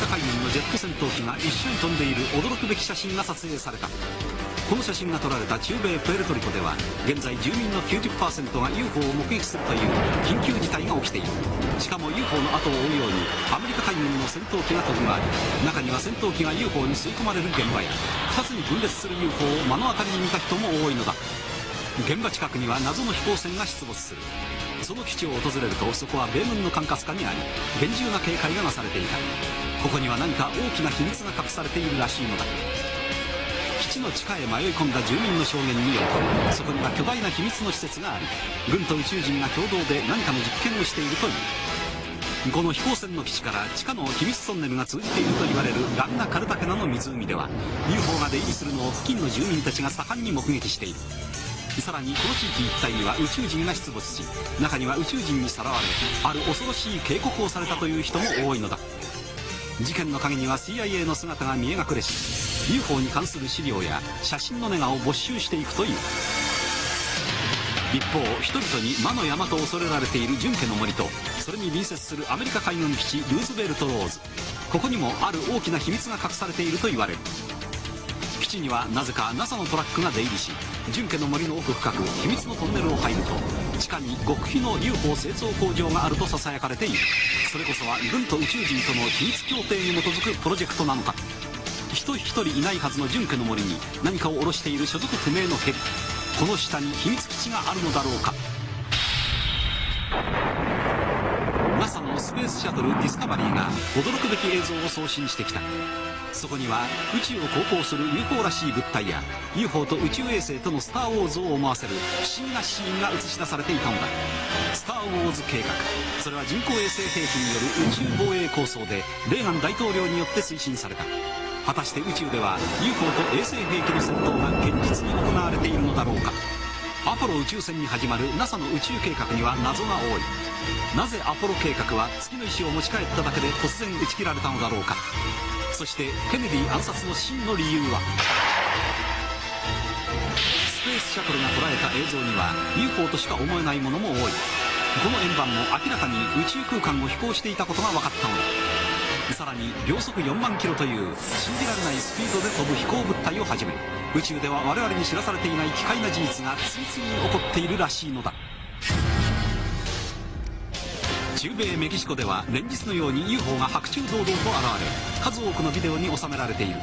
カ海軍のジェット戦闘機が一緒に飛んでいる驚くべき写真が撮影された。この写真が撮られた中米プエルトリコでは現在住民の90%が UFO を目撃するという緊急事態が起きている。しかも UFO の後を追うようにアメリカ海軍の戦闘機が飛び回り中には戦闘機が UFO に吸い込まれる現場や2つに分裂する UFO を目の当たりに見た人も多いのだ。現場近くには謎の飛行船が出没する。その基地を訪れるとそこは米軍の管轄下にあり厳重な警戒がなされていた。ここには何か大きな秘密が隠されているらしいのだ基地の地下へ迷い込んだ住民の証言によるとそこには巨大な秘密の施設があり軍と宇宙人が共同で何かの実験をしているという。この飛行船の基地から地下の秘密トンネルが通じていると言われるランナ・カルタケナの湖では UFO が出入りするのを付近の住民たちが盛んに目撃しているさらにこの地域一帯には宇宙人が出没し中には宇宙人にさらわれある恐ろしい警告をされたという人も多いのだ。事件の陰には CIA の姿が見え隠れし UFO に関する資料や写真のネガを没収していくという。一方人々に魔の山と恐れられている純家の森とそれに隣接するアメリカ海軍基地ルーズベルトローズ。ここにもある大きな秘密が隠されていると言われる。地にはなぜか NASA のトラックが出入りし純家の森の奥深く秘密のトンネルを入ると地下に極秘の UFO 製造工場があると囁かれている。それこそは軍と宇宙人との秘密協定に基づくプロジェクトなのか。人一人いないはずの純家の森に何かを下ろしている所属不明のヘリこの下に秘密基地があるのだろうか。NASA のスペースシャトルディスカバリーが驚くべき映像を送信してきた。そこには宇宙を航行する UFO らしい物体や UFO と宇宙衛星とのスター・ウォーズを思わせる不思議なシーンが映し出されていたのだ。スター・ウォーズ計画。それは人工衛星兵器による宇宙防衛構想でレーガン大統領によって推進された。果たして宇宙では UFO と衛星兵器の戦闘が現実に行われているのだろうか。アポロ宇宙船に始まる NASA の宇宙計画には謎が多い。なぜアポロ計画は月の石を持ち帰っただけで突然打ち切られたのだろうか。そしてケネディ暗殺の真の理由は？スペースシャトルが捉えた映像には UFO としか思えないものも多い。この円盤も明らかに宇宙空間を飛行していたことが分かったのだ。さらに秒速4万キロという信じられないスピードで飛ぶ飛行物体をはじめ宇宙では我々に知らされていない奇怪な事実が次々に起こっているらしいのだ。中米メキシコでは連日のように UFO が白昼堂々と現れ数多くのビデオに収められている。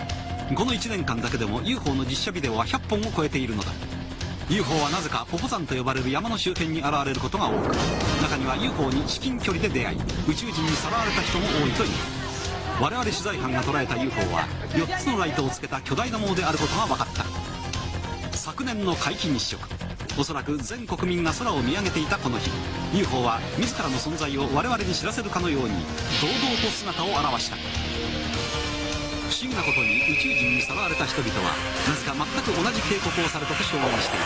この1年間だけでも UFO の実写ビデオは100本を超えているのだ。UFO はなぜかポポ山と呼ばれる山の周辺に現れることが多く中には UFO に至近距離で出会い宇宙人にさらわれた人も多いという。我々取材班が捉えた UFO は4つのライトをつけた巨大なものであることが分かった。昨年の皆既日食。おそらく全国民が空を見上げていたこの日。UFO は自らの存在を我々に知らせるかのように堂々と姿を現した。不思議なことに宇宙人にさらわれた人々はなぜか全く同じ警告をされたと証言してい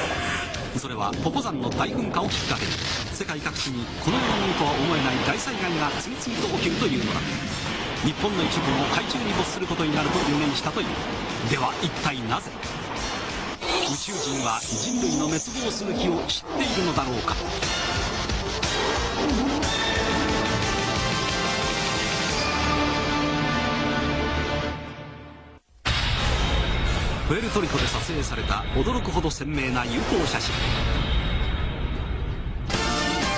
る。それはポポ山の大噴火をきっかけに世界各地にこの世のものとは思えない大災害が次々と起きるというのだ。日本の一部も海中に没することになると予言したという。では一体なぜ？宇宙人は人類の滅亡する日を知っているのだろうか。プエルトリコで撮影された驚くほど鮮明な UFO 写真。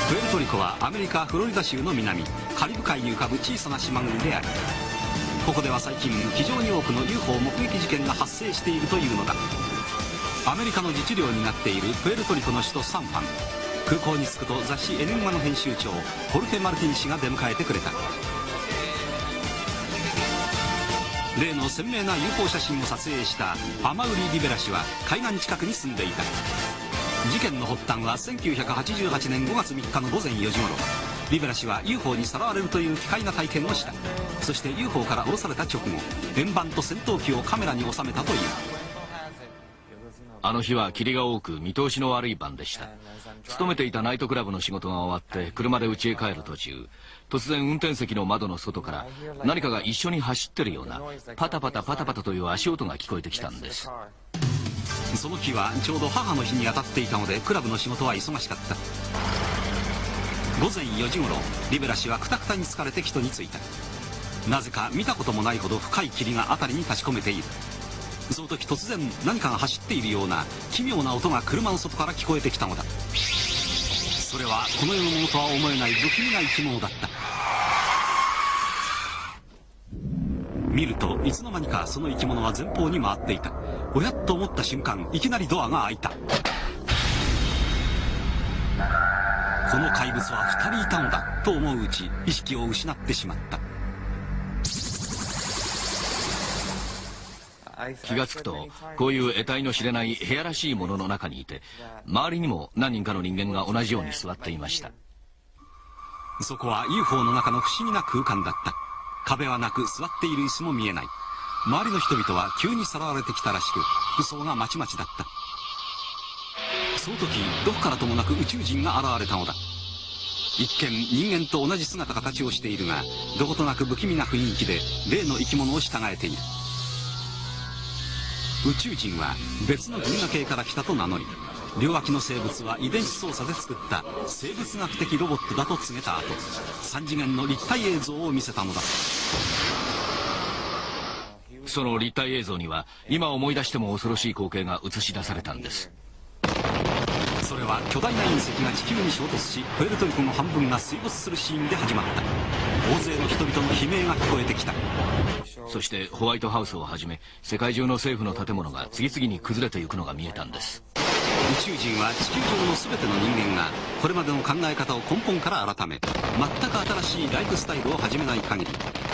プエルトリコはアメリカ・フロリダ州の南カリブ海に浮かぶ小さな島国である。ここでは最近非常に多くの UFO 目撃事件が発生しているというのだ。アメリカの自治領になっているプエルトリコの首都サンファン。空港に着くと雑誌エネグマの編集長ホルフェ・マルティン氏が出迎えてくれた。例の鮮明な UFO 写真を撮影したアマウリ・リベラ氏は海岸近くに住んでいた。事件の発端は1988年5月3日の午前4時頃。リベラ氏は UFO にさらわれるという奇怪な体験をした。そして UFO から降ろされた直後円盤と戦闘機をカメラに収めたという。あの日は霧が多く見通しの悪い晩でした。勤めていたナイトクラブの仕事が終わって車で家へ帰る途中突然運転席の窓の外から何かが一緒に走ってるようなパタパタパタパタという足音が聞こえてきたんです。その日はちょうど母の日に当たっていたのでクラブの仕事は忙しかった。午前4時頃リベラ氏はくたくたに疲れて人に着いた。なぜか見たこともないほど深い霧が辺りに立ち込めている。その時突然何かが走っているような奇妙な音が車の外から聞こえてきたのだ。それはこの世のものとは思えない不気味な生き物だった。見るといつの間にかその生き物は前方に回っていた。おやっと思った瞬間いきなりドアが開いた。この怪物は2人いたのだと思ううち意識を失ってしまった。気がつくとこういう得体の知れない部屋らしいものの中にいて周りにも何人かの人間が同じように座っていました。そこは UFO の中の不思議な空間だった。壁はなく座っている椅子も見えない。周りの人々は急にさらわれてきたらしく服装がまちまちだった。その時どこからともなく宇宙人が現れたのだ。一見人間と同じ姿形をしているがどことなく不気味な雰囲気で例の生き物を従えている。宇宙人は別の銀河系から来たと名乗り両脇の生物は遺伝子操作で作った生物学的ロボットだと告げた後3次元の立体映像を見せたのだ。その立体映像には今思い出しても恐ろしい光景が映し出されたんです。それは巨大な隕石が地球に衝突しプエルトリコの半分が水没するシーンで始まった。大勢の人々の悲鳴が聞こえてきたそしてホワイトハウスをはじめ世界中の政府の建物が次々に崩れていくのが見えたんです。宇宙人は地球上の全ての人間がこれまでの考え方を根本から改め全く新しいライフスタイルを始めない限り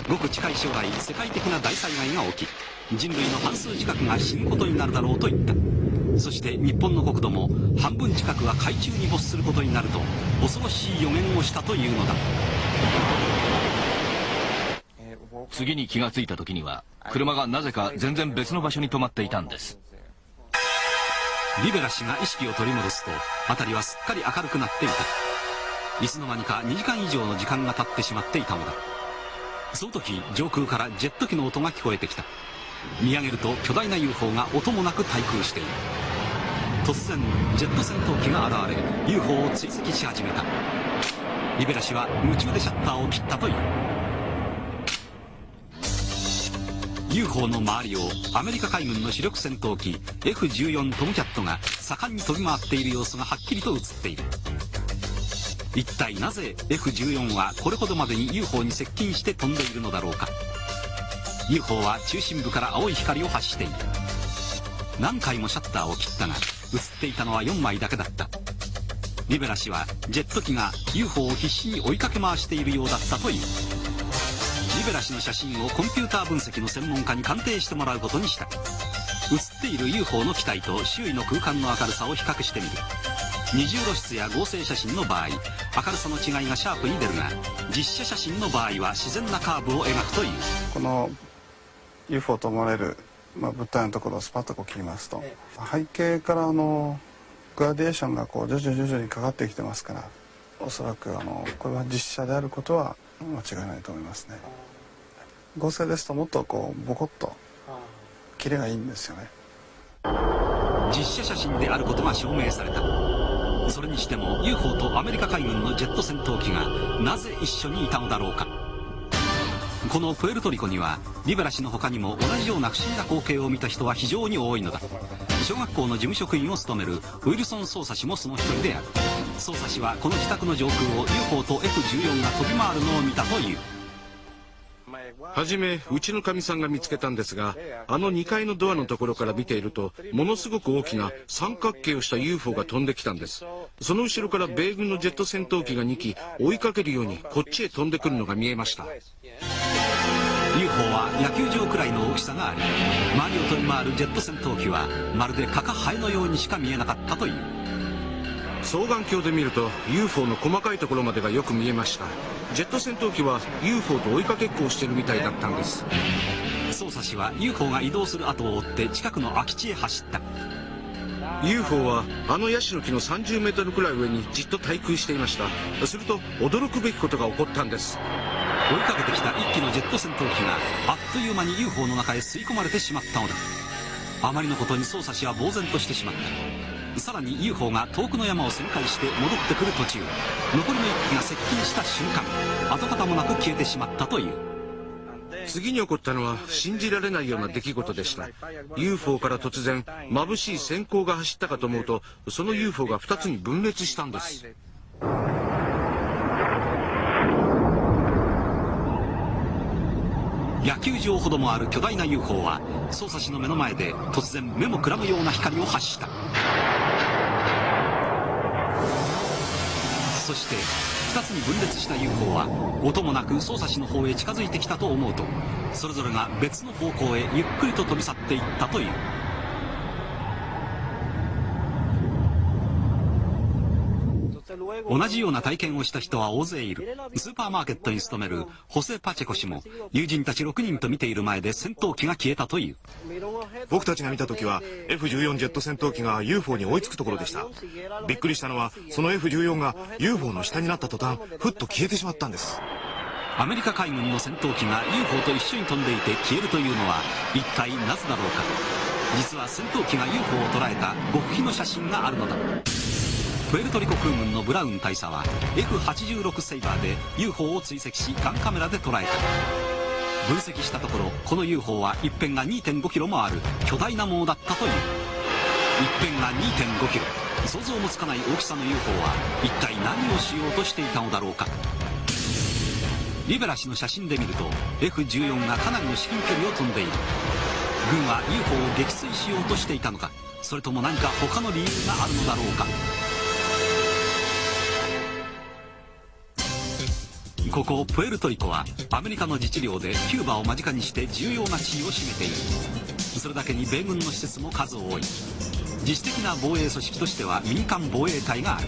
ごく近い将来世界的な大災害が起き人類の半数近くが死ぬことになるだろうと言った。そして日本の国土も半分近くは海中に没することになると恐ろしい予言をしたというのだ。次に気がついた時には車がなぜか全然別の場所に止まっていたんです。リベラ氏が意識を取り戻すと辺りはすっかり明るくなっていた。いつの間にか2時間以上の時間が経ってしまっていたのだ。その時上空からジェット機の音が聞こえてきた。見上げると巨大な UFO が音もなく対空している。突然ジェット戦闘機が現れ UFO を追跡し始めた。リベラ氏は夢中でシャッターを切ったという。UFO の周りをアメリカ海軍の主力戦闘機 F14 トムキャットが盛んに飛び回っている様子がはっきりと映っている。一体なぜ F14 はこれほどまでに UFO に接近して飛んでいるのだろうか。UFO は中心部から青い光を発している。何回もシャッターを切ったが映っていたのは4枚だけだった。リベラ氏はジェット機が UFO を必死に追いかけ回しているようだったという。ベラ氏の写真をコンピューター分析の専門家に鑑定してもらうことにした。写っている UFO の機体と周囲の空間の明るさを比較してみる。二重露出や合成写真の場合明るさの違いがシャープに出るが実写写真の場合は自然なカーブを描くという。この UFO と思われる、まあ、物体のところをスパッとこう切りますと背景からあのグラデーションがこう徐々に徐々にかかってきてますからおそらくあのこれは実写であることは間違いないと思いますね。合成ですともっとこうボコッとキレがいいんですよね。実写写真であることが証明された。それにしても UFO とアメリカ海軍のジェット戦闘機がなぜ一緒にいたのだろうか。このプエルトリコにはリベラ氏の他にも同じような不思議な光景を見た人は非常に多いのだ。小学校の事務職員を務めるウィルソン捜査氏もその一人である。捜査氏はこの自宅の上空を UFO と F14 が飛び回るのを見たというはじめうちのかみさんが見つけたんですがあの2階のドアのところから見ているとものすごく大きな三角形をした UFO が飛んできたんです。その後ろから米軍のジェット戦闘機が2機追いかけるようにこっちへ飛んでくるのが見えました。UFO は野球場くらいの大きさがあり周りを飛び回るジェット戦闘機はまるで蚊かハエのようにしか見えなかったという。双眼鏡で見ると UFO の細かいところまでがよく見えました。ジェット戦闘機は UFO と追いかけっこをしてるみたいだったんです。捜査士は UFO が移動する後を追って近くの空き地へ走った。UFO はあのヤシの木の30メートルくらい上にじっと対空していました。すると驚くべきことが起こったんです。追いかけてきた一機のジェット戦闘機があっという間に UFO の中へ吸い込まれてしまったのだ。あまりのことに捜査士は呆然としてしまったさらに UFO が遠くの山を旋回して戻ってくる途中。残りの1機が接近した瞬間跡形もなく消えてしまったという。次に起こったのは信じられないような出来事でした。UFO から突然眩しい閃光が走ったかと思うとその UFO が2つに分裂したんです。野球場ほどもある巨大な UFO は捜査士の目の前で突然目もくらむような光を発した。そして2つに分裂した UFO は音もなく捜査士の方へ近づいてきたと思うとそれぞれが別の方向へゆっくりと飛び去っていったという。同じような体験をした人は大勢いる。スーパーマーケットに勤めるホセ・パチェコ氏も友人たち6人と見ている前で戦闘機が消えたという。僕たちが見た時は F14 ジェット戦闘機が UFO に追いつくところでした。びっくりしたのはその F14 が UFO の下になった途端ふっと消えてしまったんです。アメリカ海軍の戦闘機が UFO と一緒に飛んでいて消えるというのは一体なぜだろうか。実は戦闘機が UFO を捉えた極秘の写真があるのだプエルトリコ空軍のブラウン大佐は F86 セイバーで UFO を追跡しガンカメラで捉えた。分析したところこの UFO は一辺が2 5キロもある巨大なものだったという。一辺が2 5キロ。想像もつかない大きさの UFO は一体何をしようとしていたのだろうか。リベラ氏の写真で見ると F14 がかなりの至近距離を飛んでいる。軍は UFO を撃墜しようとしていたのかそれとも何か他の理由があるのだろうか。ここプエルトリコはアメリカの自治領でキューバを間近にして重要な地位を占めているそれだけに米軍の施設も数多い。自主的な防衛組織としては民間防衛隊がある。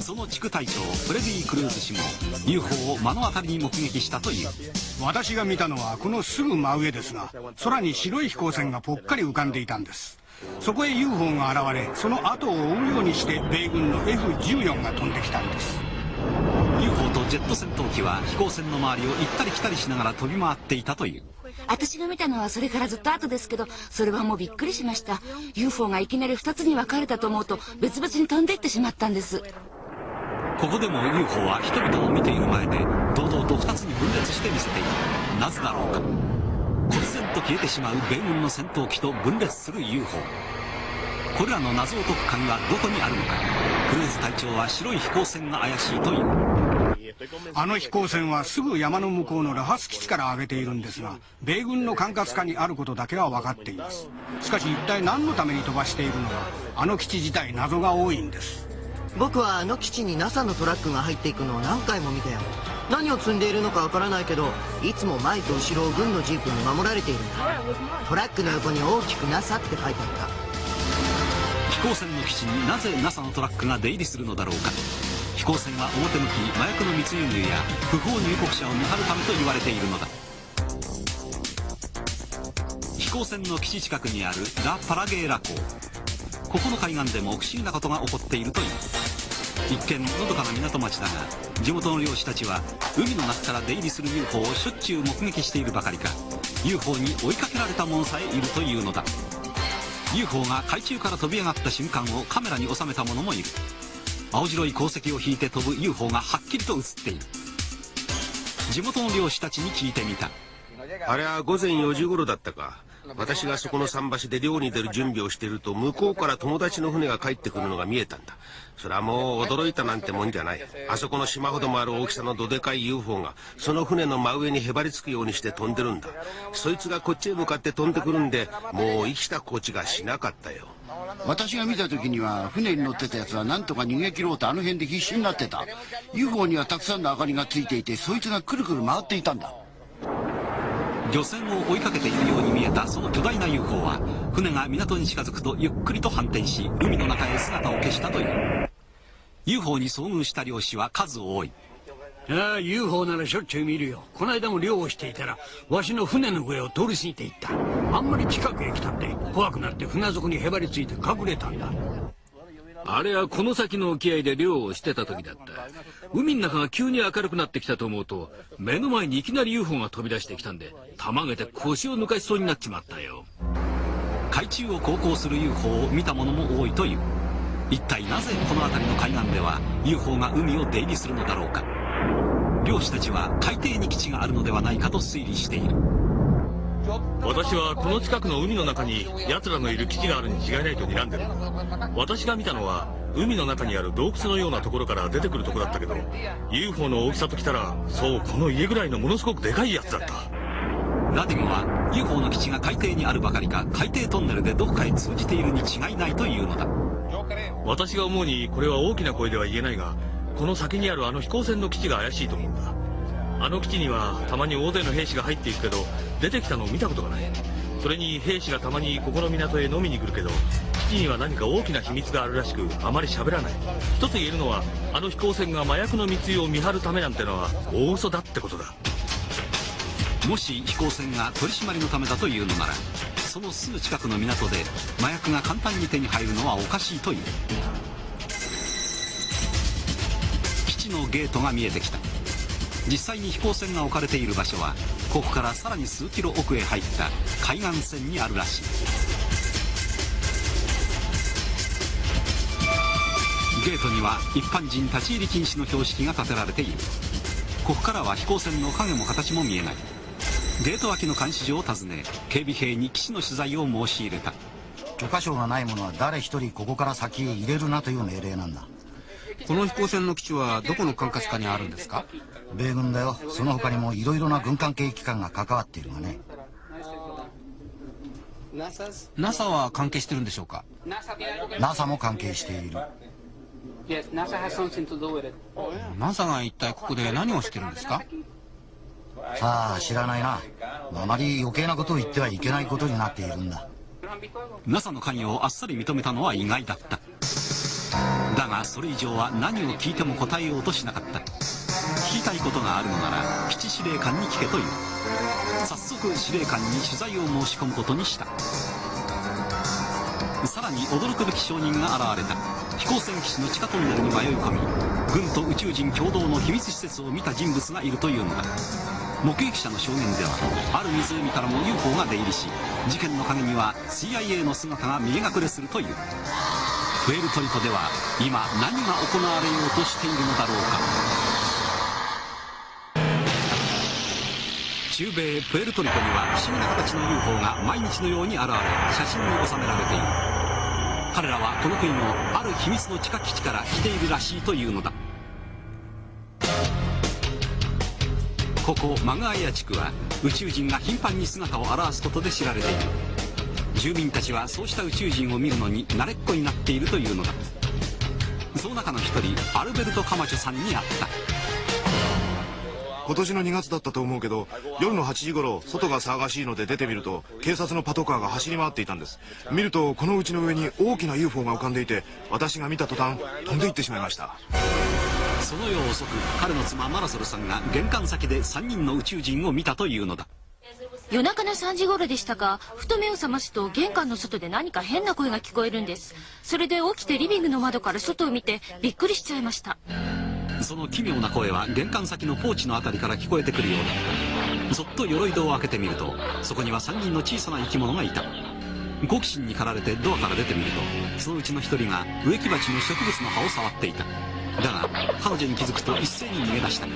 その地区隊長フレディ・クルーズ氏も UFO を目の当たりに目撃したという。私が見たのはこのすぐ真上ですが空に白い飛行船がぽっかり浮かんでいたんです。そこへ UFO が現れその後を追うようにして米軍の F14 が飛んできたんです。UFO とジェット戦闘機は飛行船の周りを行ったり来たりしながら飛び回っていたという。私が見たのはそれからずっと後ですけどそれはもうびっくりしました。UFO がいきなり2つに分かれたと思うと別々に飛んでいってしまったんです。ここでも UFO は人々を見ている前で堂々と2つに分裂して見せている。なぜだろうか。忽然と消えてしまう米軍の戦闘機と分裂する UFO これらの謎を解く鍵はどこにあるのか。クルーズ隊長は白い飛行船が怪しいというあの飛行船はすぐ山の向こうのラハス基地から上げているんですが米軍の管轄下にあることだけは分かっています。しかし一体何のために飛ばしているのかあの基地自体謎が多いんです。僕はあの基地に NASA のトラックが入っていくのを何回も見たよ。何を積んでいるのかわからないけどいつも前と後ろを軍のジープに守られているんだ。トラックの横に大きく NASA って書いてあった。飛行船の基地になぜ NASA のトラックが出入りするのだろうか飛行船は表向き麻薬の密輸入や不法入国者を見張るためと言われているのだ。飛行船の基地近くにあるラ・パラゲーラ港ここの海岸でも不思議なことが起こっているという一見のどかな港町だが地元の漁師たちは海の中から出入りする UFO をしょっちゅう目撃しているばかりか UFO に追いかけられた者さえいるというのだ。UFO が海中から飛び上がった瞬間をカメラに収めた者もいる。青白い鉱石を引いて飛ぶ UFO がはっきりと映っている。地元の漁師たちに聞いてみた。あれは午前4時頃だったか。私がそこの桟橋で漁に出る準備をしていると向こうから友達の船が帰ってくるのが見えたんだ。それはもう驚いたなんてもんじゃない。あそこの島ほどもある大きさのどでかい UFO がその船の真上にへばりつくようにして飛んでるんだ。そいつがこっちへ向かって飛んでくるんでもう生きたこちがしなかったよ。私が見た時には船に乗ってたやつは何とか逃げ切ろうとあの辺で必死になってた。UFO にはたくさんの明かりがついていてそいつがくるくる回っていたんだ。漁船を追いかけているように見えたその巨大な UFO は船が港に近づくとゆっくりと反転し海の中へ姿を消したという。UFO に遭遇した漁師は数多い。ああ UFO ならしょっちゅう見るよ。この間も漁をしていたらわしの船の上を通り過ぎていった。あんまり近くへ来たんで怖くなって船底にへばりついて隠れたんだ。あれはこの先の沖合で漁をしてた時だった。海の中が急に明るくなってきたと思うと目の前にいきなり UFO が飛び出してきたんでたまげて腰を抜かしそうになっちまったよ。海中を航行する UFO を見た者も多いという。一体なぜこの辺りの海岸では UFO が海を出入りするのだろうか漁師たちは海底に基地があるのではないかと推理している。私はこの近くの海の中に奴らのいる基地があるに違いないと睨んでる。私が見たのは海の中にある洞窟のようなところから出てくるとこだったけど UFO の大きさときたらそうこの家ぐらいのものすごくでかいやつだった。ラディゴは UFO の基地が海底にあるばかりか海底トンネルでどこかへ通じているに違いないというのだ。私が思うにこれは大きな声では言えないがこの先にあるあの飛行船の基地が怪しいと思うんだ。あの基地にはたまに大勢の兵士が入っていくけど出てきたのを見たことがない。それに兵士がたまにここの港へ飲みに来るけど基地には何か大きな秘密があるらしくあまり喋らない。一つ言えるのはあの飛行船が麻薬の密輸を見張るためなんてのは大嘘だってことだ。もし飛行船が取り締まりのためだというのならそのすぐ近くの港で麻薬が簡単に手に入るのはおかしいという。のゲートが見えてきた。実際に飛行船が置かれている場所はここからさらに数キロ奥へ入った海岸線にあるらしい。ゲートには一般人立ち入り禁止の標識が立てられている。ここからは飛行船の影も形も見えない。ゲート脇の監視所を訪ね警備兵に基地の取材を申し入れた。許可証がない者は誰一人ここから先へ入れるなという命令なんだ。この飛行船の基地はどこの管轄下にあるんですか？米軍だよ。その他にもいろいろな軍関係機関が関わっているがね。NASA は関係してるんでしょうか？NASA も関係している。NASA が一体ここで何をしてるんですか？さあ知らないな。あまり余計なことを言ってはいけないことになっているんだ。NASA の関与をあっさり認めたのは意外だっただがそれ以上は何を聞いても答えようとしなかった。聞きたいことがあるのなら基地司令官に聞けという。早速司令官に取材を申し込むことにした。さらに驚くべき証人が現れた。飛行船基地の地下トンネルに迷い込み軍と宇宙人共同の秘密施設を見た人物がいるというのだ。目撃者の証言ではある湖からも UFO が出入りし事件の陰には CIA の姿が見え隠れするという。プエルトリコでは今何が行われようとしているのだろうか。中米プエルトリコには不思議な形の UFO が毎日のように現れ写真に収められている。彼らはこの国のある秘密の地下基地から来ているらしいというのだ。ここマグアイア地区は宇宙人が頻繁に姿を現すことで知られている。住民たちはそうした宇宙人を見るのに慣れっこになっているというのだ。その中の一人アルベルト・カマチョさんに会った。今年の2月だったと思うけど夜の8時頃外が騒がしいので出てみると警察のパトカーが走り回っていたんです。見るとこの家の上に大きな UFO が浮かんでいて私が見た途端飛んでいってしまいました。その夜遅く彼の妻マラソルさんが玄関先で3人の宇宙人を見たというのだ夜中の3時頃でしたがふと目を覚ますと玄関の外で何か変な声が聞こえるんです。それで起きてリビングの窓から外を見てびっくりしちゃいました。その奇妙な声は玄関先のポーチのあたりから聞こえてくるようだった。そっと鎧戸を開けてみるとそこには3人の小さな生き物がいた。好奇心に駆られてドアから出てみるとそのうちの1人が植木鉢の植物の葉を触っていた。だが彼女に気づくと一斉に逃げ出した。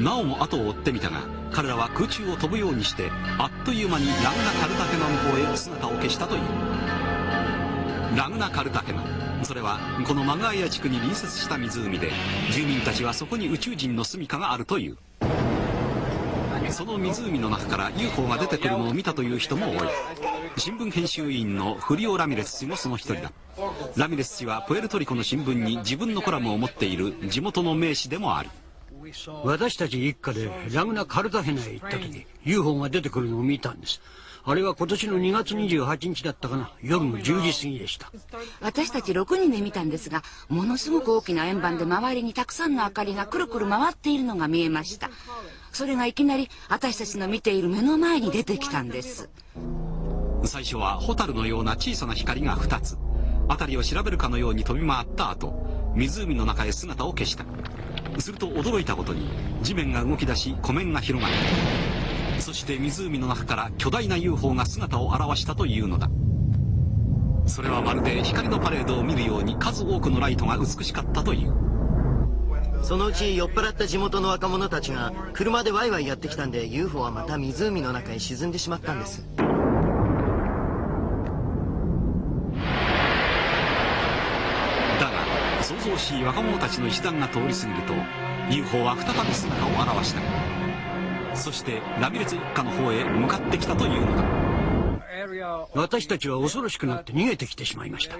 なおも後を追ってみたが彼らは空中を飛ぶようにしてあっという間にラグナ・カルタケナの方へ姿を消したという。ラグナ・カルタケナそれはこのマグアイア地区に隣接した湖で住民たちはそこに宇宙人の住処があるという。その湖の中から UFO が出てくるのを見たという人も多い。新聞編集員のフリオ・ラミレス氏もその一人だ。ラミレス氏はプエルトリコの新聞に自分のコラムを持っている地元の名士でもある私たち一家でラグナ・カルタヘナへ行った時 UFO が出てくるのを見たんです。あれは今年の2月28日だったかな。夜の10時過ぎでした。私たち6人で見たんですがものすごく大きな円盤で周りにたくさんの明かりがくるくる回っているのが見えました。それがいきなり私たちの見ている目の前に出てきたんです。最初はホタルのような小さな光が2つ。辺りを調べるかのように飛び回った後湖の中へ姿を消したすると驚いたことに地面が動き出し湖面が広がったそして湖の中から巨大な UFO が姿を現したというのだ。それはまるで光のパレードを見るように数多くのライトが美しかったという。そのうち酔っ払った地元の若者たちが車でワイワイやってきたんで UFO はまた湖の中へ沈んでしまったんですだが騒々しい若者たちの一団が通り過ぎると UFO は再び姿を現した。そしてラミレス一家の方へ向かってきたというのだ。私たちは恐ろしくなって逃げてきてしまいました。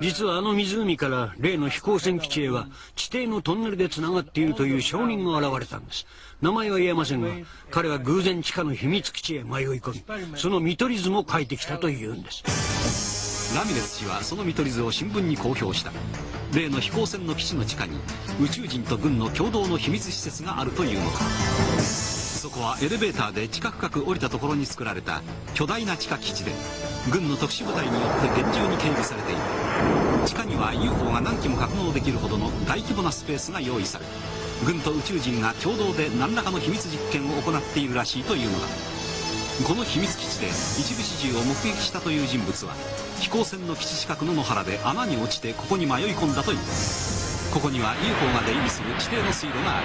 実はあの湖から例の飛行船基地へは地底のトンネルでつながっているという証人が現れたんです。名前は言えませんが彼は偶然地下の秘密基地へ迷い込みその見取り図も書いてきたというんです。ラミレス氏はその見取り図を新聞に公表した。例の飛行船の基地の地下に宇宙人と軍の共同の秘密施設があるというのだ。そこはエレベーターで地下深く降りたところに作られた巨大な地下基地で軍の特殊部隊によって厳重に警備されている。地下には UFO が何機も格納できるほどの大規模なスペースが用意され軍と宇宙人が共同で何らかの秘密実験を行っているらしいというのだ。この秘密基地で一部始終を目撃したという人物は飛行船の基地近くの野原で穴に落ちてここに迷い込んだというここには UFO が出入りする地底の水路があ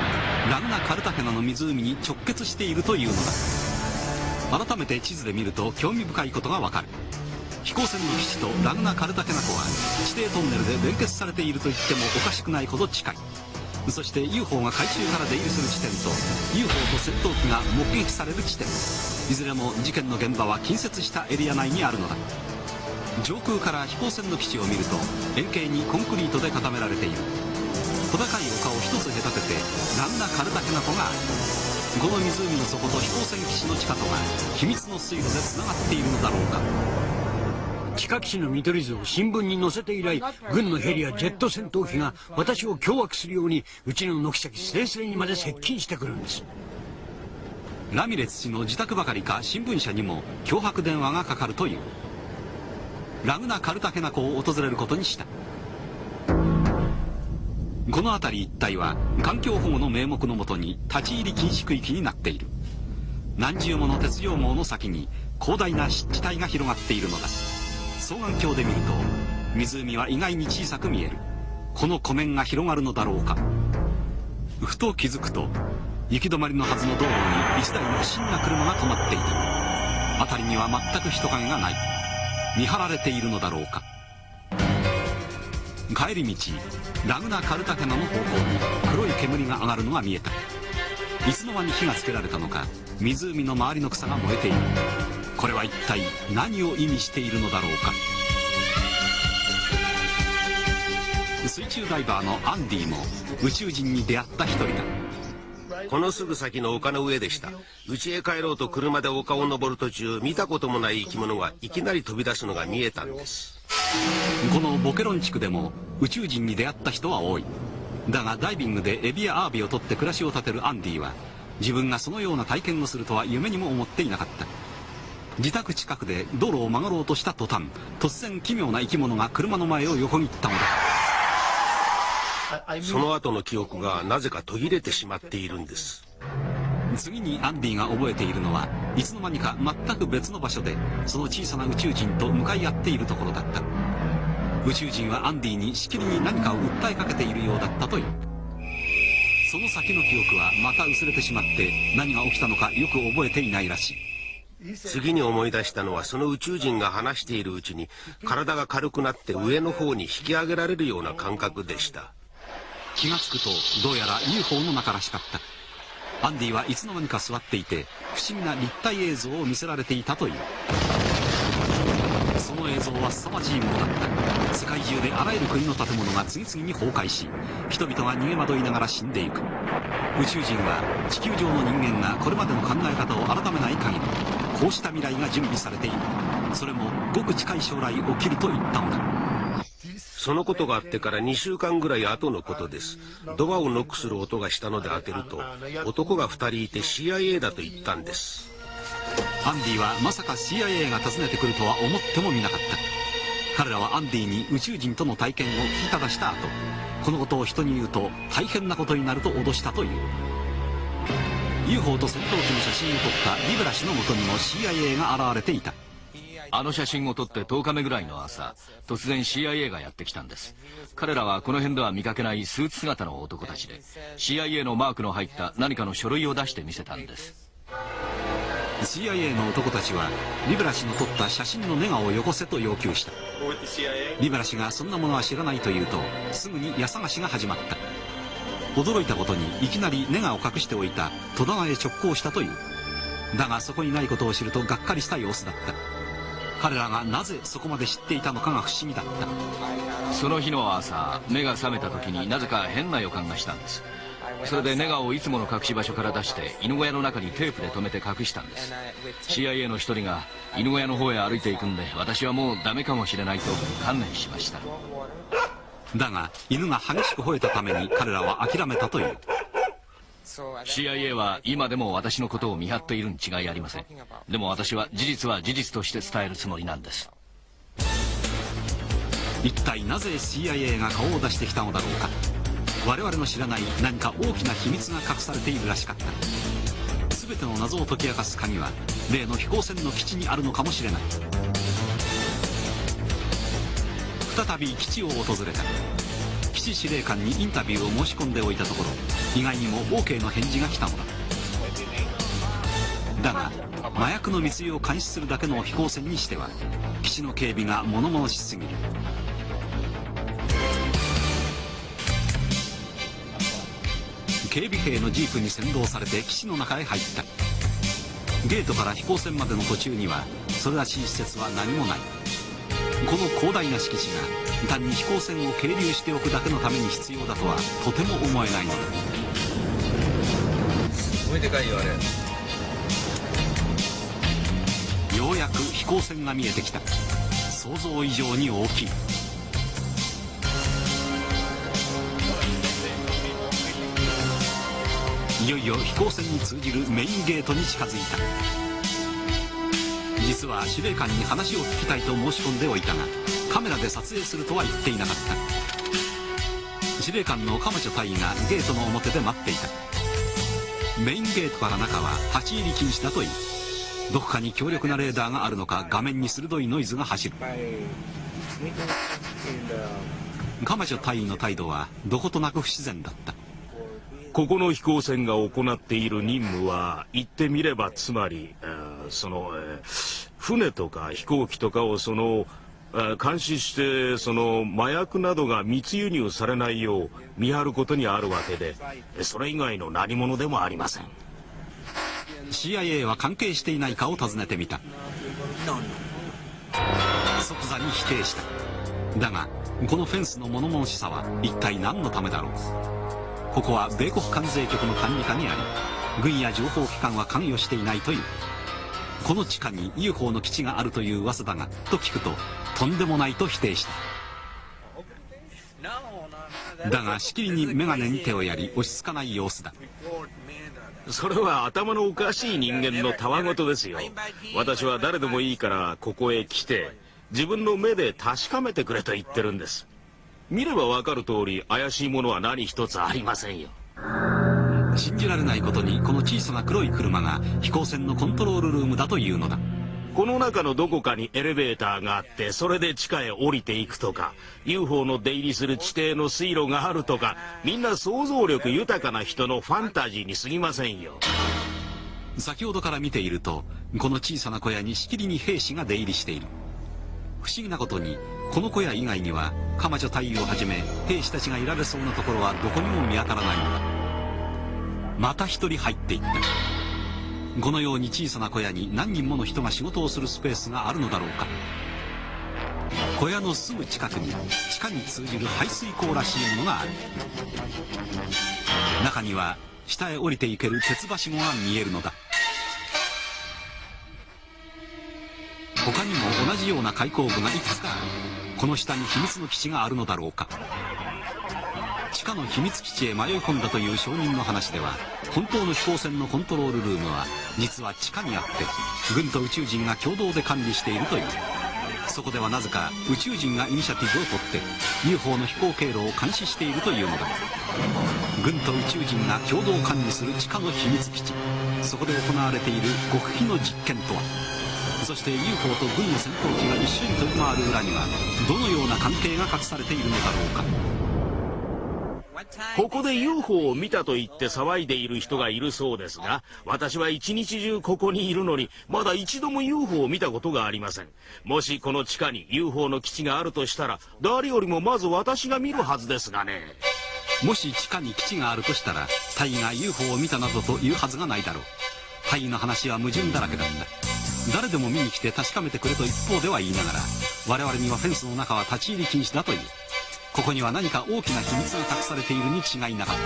りラグナ・カルタヘナの湖に直結しているというのだ。改めて地図で見ると興味深いことがわかる。飛行船の基地とラグナ・カルタヘナ湖は地底トンネルで連結されていると言ってもおかしくないほど近い。そして UFO が海中から出入りする地点と UFO と戦闘機が目撃される地点。いずれも事件の現場は近接したエリア内にあるのだ。上空から飛行船の基地を見ると円形にコンクリートで固められている。小高い丘を一つ隔ててランナカルタケナ湖がある。この湖の底と飛行船基地の地下とが秘密の水路でつながっているのだろうか。地下基地の見取り図を新聞に載せて以来軍のヘリやジェット戦闘機が私を凶悪するようにうちの軒先すれすれにまで接近してくるんです。ラミレス氏の自宅ばかりか新聞社にも脅迫電話がかかるという。ラグナ・カルタケナ湖を訪れることにした。この辺り一帯は環境保護の名目のもとに立ち入り禁止区域になっている。何重もの鉄条網の先に広大な湿地帯が広がっているのだ。双眼鏡で見ると湖は意外に小さく見える。この湖面が広がるのだろうか。ふと気づくと行き止まりのはずの道路に一台の不審な車が止まっていた。辺りには全く人影がない。見張られているのだろうか。帰り道ラグナ・カルタケナの方向に黒い煙が上がるのが見えた。いつの間に火がつけられたのか湖の周りの草が燃えている。これは一体何を意味しているのだろうか。水中ダイバーのアンディも宇宙人に出会った一人だ。このすぐ先の丘の上でした。家へ帰ろうと車で丘を登る途中見たこともない生き物がいきなり飛び出すのが見えたんです。このボケロン地区でも宇宙人に出会った人は多い。だがダイビングでエビやアワビを取って暮らしを立てるアンディは自分がそのような体験をするとは夢にも思っていなかった自宅近くで道路を曲がろうとした途端突然奇妙な生き物が車の前を横切ったのだ。その後の記憶がなぜか途切れてしまっているんです次にアンディが覚えているのはいつの間にか全く別の場所でその小さな宇宙人と向かい合っているところだった宇宙人はアンディにしきりに何かを訴えかけているようだったというその先の記憶はまた薄れてしまって何が起きたのかよく覚えていないらしい次に思い出したのはその宇宙人が話しているうちに体が軽くなって上の方に引き上げられるような感覚でした。気がつくとどうやら UFO の中らしかった。アンディはいつの間にか座っていて不思議な立体映像を見せられていたという。その映像は凄まじいものだった。世界中であらゆる国の建物が次々に崩壊し人々が逃げ惑いながら死んでいく。宇宙人は地球上の人間がこれまでの考え方を改めない限りこうした未来が準備されている。それもごく近い将来起きると言ったのだ。そのことがあってから2週間ぐらい後のことです。ドアをノックする音がしたので当てると男が2人いて CIA だと言ったんです。アンディはまさか CIA が訪ねてくるとは思ってもみなかった。彼らはアンディに宇宙人との体験を聞きただした後このことを人に言うと大変なことになると脅したという UFO と戦闘機の写真を撮ったリベラ氏のもとにも CIA が現れていた。あの写真を撮って10日目ぐらいの朝突然 CIA がやってきたんです。彼らはこの辺では見かけないスーツ姿の男たちで CIA のマークの入った何かの書類を出して見せたんです。CIA の男たちはリベラ氏の撮った写真のネガをよこせと要求した。リベラ氏がそんなものは知らないと言うとすぐに家探しが始まった驚いたことにいきなりネガを隠しておいた戸棚へ直行したという。だがそこにないことを知るとがっかりした様子だった。彼らがなぜそこまで知っていたのかが不思議だった。その日の朝目が覚めた時になぜか変な予感がしたんです。それでネガをいつもの隠し場所から出して犬小屋の中にテープで留めて隠したんです。CIA の一人が犬小屋の方へ歩いていくんで私はもうダメかもしれないと観念しました。だが犬が激しく吠えたために彼らは諦めたという。CIA は今でも私のことを見張っているに違いありません。でも私は事実は事実として伝えるつもりなんです。一体なぜ CIA が顔を出してきたのだろうか。我々の知らない何か大きな秘密が隠されているらしかった。全ての謎を解き明かす鍵は例の飛行船の基地にあるのかもしれない再び基地を訪れた。基地司令官にインタビューを申し込んでおいたところ意外にも OK の返事が来たのだ。だが麻薬の密輸を監視するだけの飛行船にしては基地の警備が物々しすぎる。警備兵のジープに先導されて基地の中へ入った。ゲートから飛行船までの途中にはそれらしい施設は何もない。この広大な敷地が単に飛行船を係留しておくだけのために必要だとはとても思えないのだ。すごいでかいよあれ。ようやく飛行船が見えてきた。想像以上に大きい。いよいよ飛行船に通じるメインゲートに近づいた実は司令官に話を聞きたいと申し込んでおいたがカメラで撮影するとは言っていなかった。司令官のカマチョ大尉がゲートの表で待っていた。メインゲートから中は立ち入り禁止だという。どこかに強力なレーダーがあるのか画面に鋭いノイズが走る。カマチョ大尉の態度はどことなく不自然だった。ここの飛行船が行っている任務は言ってみればつまり、その、えー、船とか飛行機とかをその、えー、監視してその麻薬などが密輸入されないよう見張ることにあるわけでそれ以外の何者でもありません。CIA は関係していないかを尋ねてみた。即座に否定した。だがこのフェンスの物々しさは一体何のためだろう。ここは米国関税局の管理下にあり軍や情報機関は関与していないという。この地下に UFO の基地があるという噂だがと聞くととんでもないと否定した。だがしきりに眼鏡に手をやり落ち着かない様子だ。それは頭のおかしい人間のたわごとですよ。私は誰でもいいからここへ来て自分の目で確かめてくれと言ってるんです。見ればわかる通り怪しいものは何一つありませんよ。信じられないことにこの小さな黒い車が飛行船のコントロールルームだというのだ。この中のどこかにエレベーターがあってそれで地下へ降りていくとか UFO の出入りする地底の水路があるとかみんな想像力豊かな人のファンタジーに過ぎませんよ。先ほどから見ているとこの小さな小屋にしきりに兵士が出入りしている。不思議なことにこの小屋以外には彼女隊員をはじめ兵士たちがいられそうなところはどこにも見当たらないのだまた一人入っていった。このように小さな小屋に何人もの人が仕事をするスペースがあるのだろうか。小屋のすぐ近くに地下に通じる排水溝らしいものがある。中には下へ降りていける鉄はしごが見えるのだ。他にも同じような開口部がいくつかある。この下に秘密の基地があるのだろうか。下の秘密基地へ迷い込んだという証人の話では本当の飛行船のコントロールルームは実は地下にあって軍と宇宙人が共同で管理しているという。そこではなぜか宇宙人がイニシャティブを取って UFO の飛行経路を監視しているというのだ。軍と宇宙人が共同管理する地下の秘密基地。そこで行われている極秘の実験とは？そして UFO と軍の戦闘機が一緒に飛び回る裏にはどのような関係が隠されているのだろうか。ここで UFO を見たと言って騒いでいる人がいるそうですが私は一日中ここにいるのにまだ一度も UFO を見たことがありません。もしこの地下に UFO の基地があるとしたら誰よりもまず私が見るはずですがね。もし地下に基地があるとしたらタイが UFO を見たなどと言うはずがないだろう。タイの話は矛盾だらけだった誰でも見に来て確かめてくれと一方では言いながら我々にはフェンスの中は立ち入り禁止だという。ここには何か大きな秘密が隠されているに違いなかった。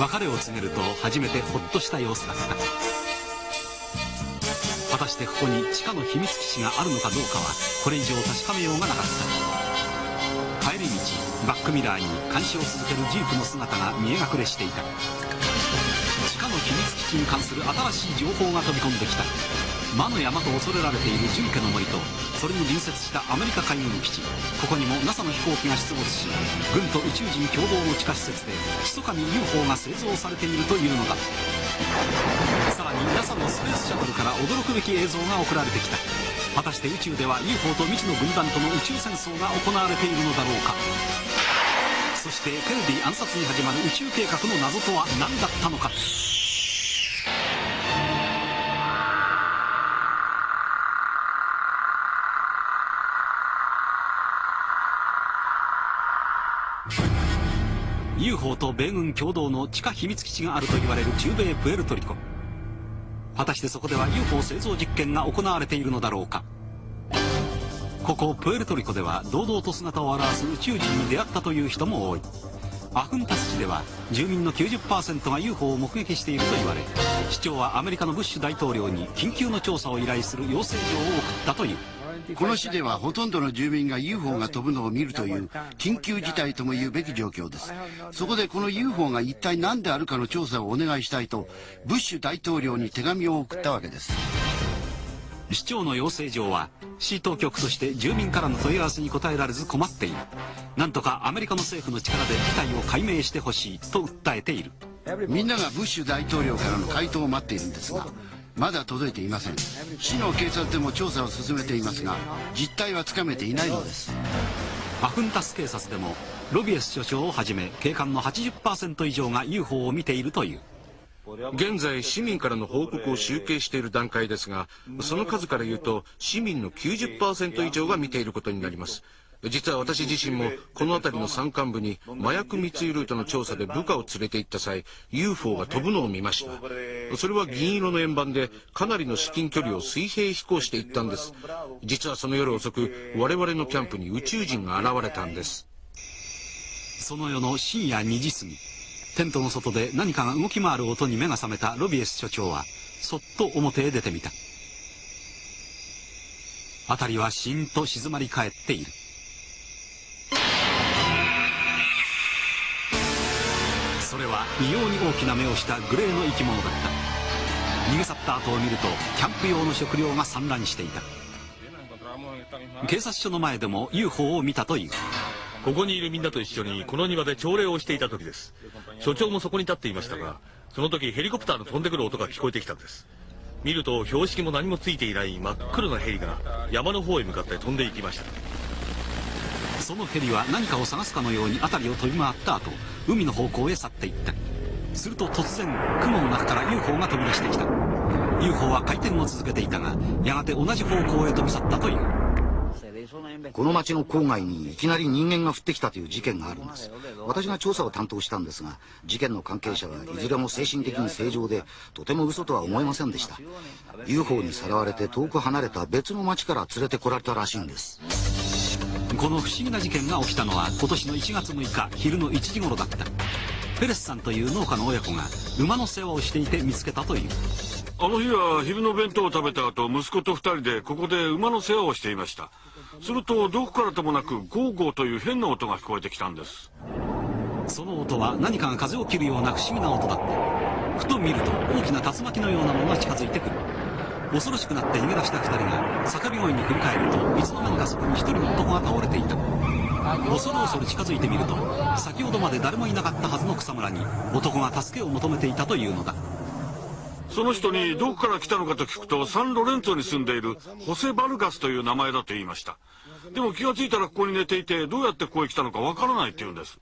別れを告げると初めてほっとした様子だった。果たしてここに地下の秘密基地があるのかどうかはこれ以上確かめようがなかった。帰り道バックミラーに監視を続けるジープの姿が見え隠れしていた。地下の秘密基地に関する新しい情報が飛び込んできた。魔の山と恐れられている純家の森とそれに隣接したアメリカ海軍基地。ここにも NASA の飛行機が出没し軍と宇宙人共同の地下施設で密かに UFO が製造されているというのだ。さらに NASA のスペースシャトルから驚くべき映像が送られてきた。果たして宇宙では UFO と未知の軍団との宇宙戦争が行われているのだろうか。そしてケネディ暗殺に始まる宇宙計画の謎とは何だったのか。UFO と米軍共同の地下秘密基地があると言われる中米プエルトリコ。果たしてそこでは UFO 製造実験が行われているのだろうか。ここプエルトリコでは堂々と姿を現す宇宙人に出会ったという人も多い。アフンタス市では住民の90%が UFO を目撃していると言われ市長はアメリカのブッシュ大統領に緊急の調査を依頼する要請状を送ったという。この市ではほとんどの住民が UFO が飛ぶのを見るという緊急事態とも言うべき状況です。そこでこの UFO が一体何であるかの調査をお願いしたいとブッシュ大統領に手紙を送ったわけです。市長の要請状は市当局として住民からの問い合わせに答えられず困っている。なんとかアメリカの政府の力で事態を解明してほしいと訴えている。みんながブッシュ大統領からの回答を待っているんですがまだ届いていません。市の警察でも調査を進めていますが実態はつかめていないのです。アフンタス警察でもロビエス所長をはじめ警官の80%以上が UFO を見ているという。現在市民からの報告を集計している段階ですがその数から言うと市民の90%以上が見ていることになります実は私自身もこの辺りの山間部に麻薬密輸ルートの調査で部下を連れて行った際 UFO が飛ぶのを見ました。それは銀色の円盤でかなりの至近距離を水平飛行していったんです。実はその夜遅く我々のキャンプに宇宙人が現れたんです。その夜の深夜2時過ぎテントの外で何かが動き回る音に目が覚めたロビエス所長はそっと表へ出てみた。辺りはしんと静まり返っている。は異様に大きな目をしたグレーの生き物だった。逃げ去った後を見るとキャンプ用の食料が散乱していた。警察署の前でも UFO を見たという。ここにいるみんなと一緒にこの庭で朝礼をしていた時です。所長もそこに立っていましたがその時ヘリコプターの飛んでくる音が聞こえてきたんです。見ると標識も何もついていない真っ黒なヘリが山の方へ向かって飛んでいきました。そのヘリは何かを探すかのように辺りを飛び回った後海の方向へ去っていった。すると突然雲の中から UFO が飛び出してきた。UFO は回転を続けていたがやがて同じ方向へ飛び去ったという。この町の郊外にいきなり人間が降ってきたという事件があるんです。私が調査を担当したんですが事件の関係者はいずれも精神的に正常でとても嘘とは思えませんでした。UFO にさらわれて遠く離れた別の町から連れてこられたらしいんです。この不思議な事件が起きたのは今年の1月6日昼の1時頃だった。ペレスさんという農家の親子が馬の世話をしていて見つけたという。あの日は昼の弁当を食べた後息子と2人でここで馬の世話をしていました。するとどこからともなくゴーゴーという変な音が聞こえてきたんです。その音は何かが風を切るような不思議な音だったふと見ると大きな竜巻のようなものが近づいてくる恐ろしくなって逃げ出した2人が叫び声に振り返るといつの間にかそこに1人の男が倒れていた。恐る恐る近づいてみると先ほどまで誰もいなかったはずの草むらに男が助けを求めていたというのだ。その人にどこから来たのかと聞くとサンロレンツォに住んでいるホセ・バルガスという名前だと言いました。でも気が付いたらここに寝ていてどうやってここへ来たのかわからないって言うんです。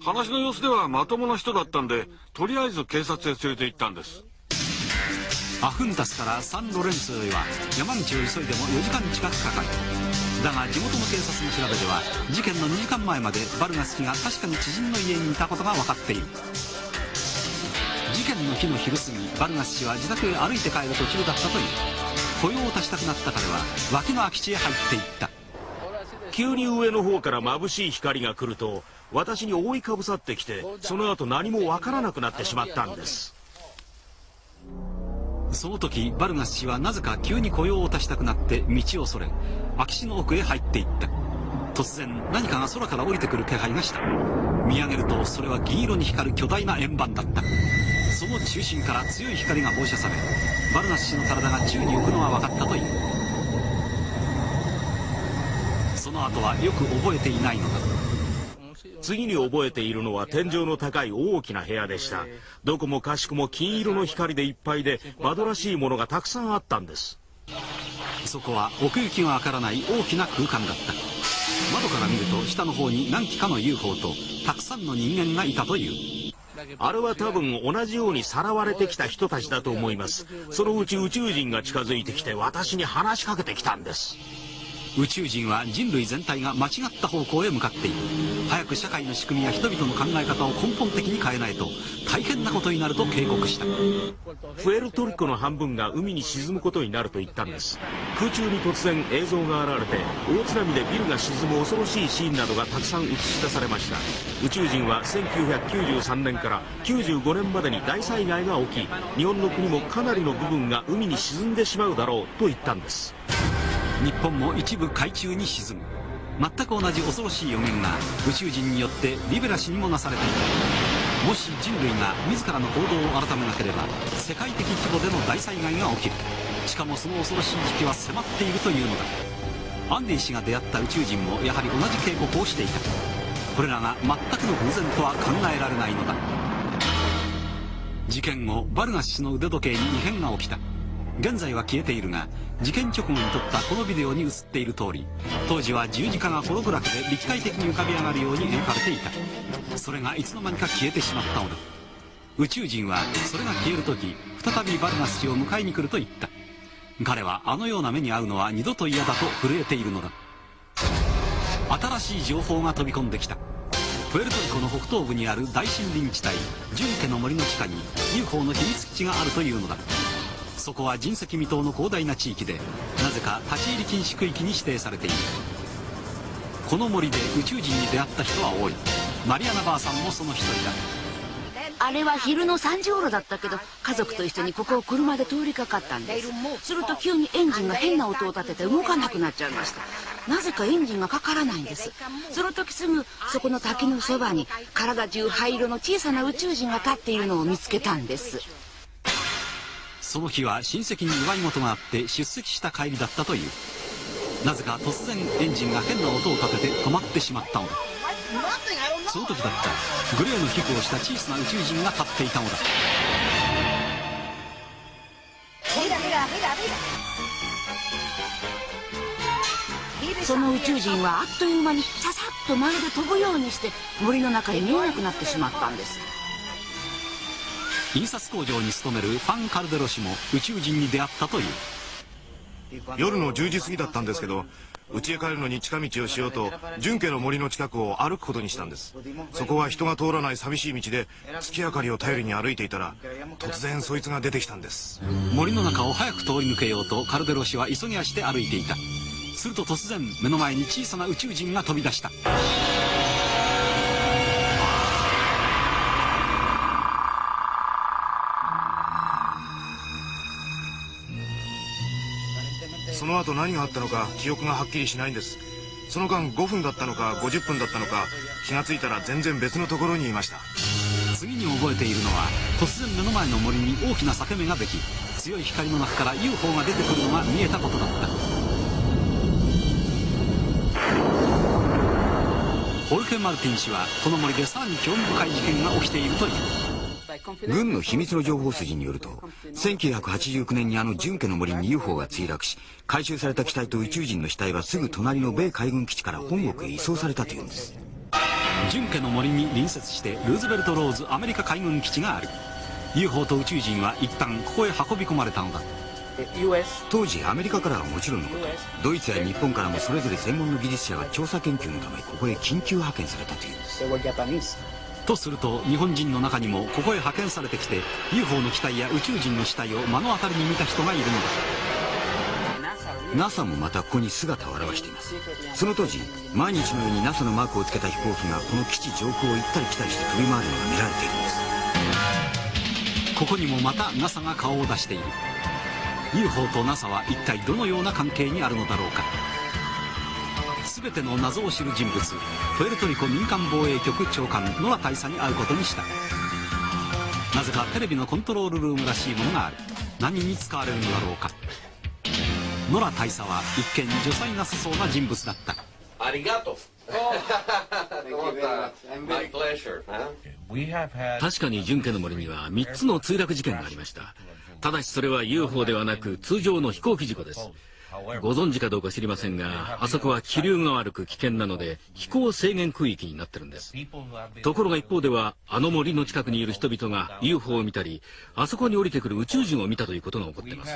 話の様子ではまともな人だったんでとりあえず警察へ連れて行ったんです。アフンタスからサンロレンツへは山道を急いでも4時間近くかかる。だが地元の警察の調べでは事件の2時間前までバルガス氏が確かに知人の家にいたことが分かっている。事件の日の昼過ぎバルガス氏は自宅へ歩いて帰る途中だったという。雇用を足したくなった彼は脇の空き地へ入っていった。急に上の方から眩しい光が来ると私に覆いかぶさってきてその後何もわからなくなってしまったんです。その時バルガス氏はなぜか急に雇用を足したくなって道をそれ空き地の奥へ入っていった。突然何かが空から降りてくる気配がした。見上げるとそれは銀色に光る巨大な円盤だった。その中心から強い光が放射されバルナス氏の体が宙に浮くのが分かったという。その後はよく覚えていないのだ。次に覚えているのは天井の高い大きな部屋でした。どこもかしくも金色の光でいっぱいで窓らしいものがたくさんあったんです。そこは奥行きがわからない大きな空間だった。窓から見ると下の方に何機かの UFO とたくさんの人間がいたという。あれは多分同じようにさらわれてきた人たちだと思います。そのうち宇宙人が近づいてきて私に話しかけてきたんです宇宙人は人類全体が間違った方向へ向かっている。早く社会の仕組みや人々の考え方を根本的に変えないと大変なことになると警告した。プエルトリコの半分が海に沈むことになると言ったんです。空中に突然映像が現れて大津波でビルが沈む恐ろしいシーンなどがたくさん映し出されました。宇宙人は1993年から95年までに大災害が起き日本の国もかなりの部分が海に沈んでしまうだろうと言ったんです。日本も一部海中に沈む。全く同じ恐ろしい予言が宇宙人によってリベラ氏にもなされていたもし人類が自らの行動を改めなければ世界的規模での大災害が起きる。しかもその恐ろしい時期は迫っているというのだ。アンディ氏が出会った宇宙人もやはり同じ警告をしていた。これらが全くの偶然とは考えられないのだ。事件後バルガス氏の腕時計に異変が起きた。現在は消えているが事件直後に撮ったこのビデオに映っている通り当時は十字架がホログラフで立体的に浮かび上がるように描かれていた。それがいつの間にか消えてしまったのだ。宇宙人はそれが消える時再びバルガス氏を迎えに来ると言った。彼はあのような目に遭うのは二度と嫌だと震えているのだ。新しい情報が飛び込んできた。プエルトリコの北東部にある大森林地帯ジュンケの森の地下に UFO の秘密基地があるというのだ。そこは人石未踏の広大な地域でなぜか立ち入り禁止区域に指定されている。この森で宇宙人に出会った人は多い。マリアナばあさんもその一人だ。あれは昼の3時頃だったけど家族と一緒にここを車で通りかかったんです。すると急にエンジンが変な音を立てて動かなくなっちゃいました。なぜかエンジンがかからないんです。その時すぐそこの滝のそばに体中灰色の小さな宇宙人が立っているのを見つけたんです。その日は親戚に祝い事があって出席した帰りだったという。なぜか突然エンジンが変な音を立てて止まってしまったのだ。その時だった。グレーの皮膚をした小さな宇宙人が立っていたのだ。その宇宙人はあっという間にささっとまるで飛ぶようにして森の中へ見えなくなってしまったんです。印刷工場に勤めるファン・カルデロ氏も宇宙人に出会ったという。夜の10時過ぎだったんですけど家へ帰るのに近道をしようと純家の森の近くを歩くことにしたんです。そこは人が通らない寂しい道で月明かりを頼りに歩いていたら突然そいつが出てきたんです。森の中を早く通り抜けようとカルデロ氏は急ぎ足で歩いていた。すると突然目の前に小さな宇宙人が飛び出したその後何があったのか記憶がはっきりしないんです。その間5分だったのか50分だったのか気がついたら全然別のところにいました。次に覚えているのは突然目の前の森に大きな裂け目ができ強い光の中から UFO が出てくるのが見えたことだった。ホルケ・マルティン氏はこの森でさらに興味深い事件が起きているという。軍の秘密の情報筋によると1989年にあの純家の森に UFO が墜落し回収された機体と宇宙人の死体はすぐ隣の米海軍基地から本国へ移送されたというんです。純家の森に隣接してルーズベルト・ローズアメリカ海軍基地がある。UFO と宇宙人は一旦ここへ運び込まれたのだ。当時アメリカからはもちろんのことドイツや日本からもそれぞれ専門の技術者が調査研究のためここへ緊急派遣されたというんですとすると日本人の中にもここへ派遣されてきて UFO の機体や宇宙人の死体を目の当たりに見た人がいるのだ。NASA もまたここに姿を現しています。その当時毎日のように NASA のマークをつけた飛行機がこの基地上空を行ったり来たりして飛び回るのが見られているんです。ここにもまた NASA が顔を出している。UFO と NASA は一体どのような関係にあるのだろうか。全ての謎を知る人物。プエルトリコ民間防衛局長官。ノラ大佐に会うことにした。なぜかテレビのコントロールルームらしいものがある。何に使われるのだろうか。ノラ大佐は一見女才なさそうな人物だった。ありがとう。確かに純家の森には3つの墜落事件がありました。ただしそれは UFO ではなく通常の飛行機事故ですご存知かどうか知りませんがあそこは気流が悪く危険なので飛行制限区域になってるんです。ところが一方ではあの森の近くにいる人々が UFO を見たりあそこに降りてくる宇宙人を見たということが起こっています。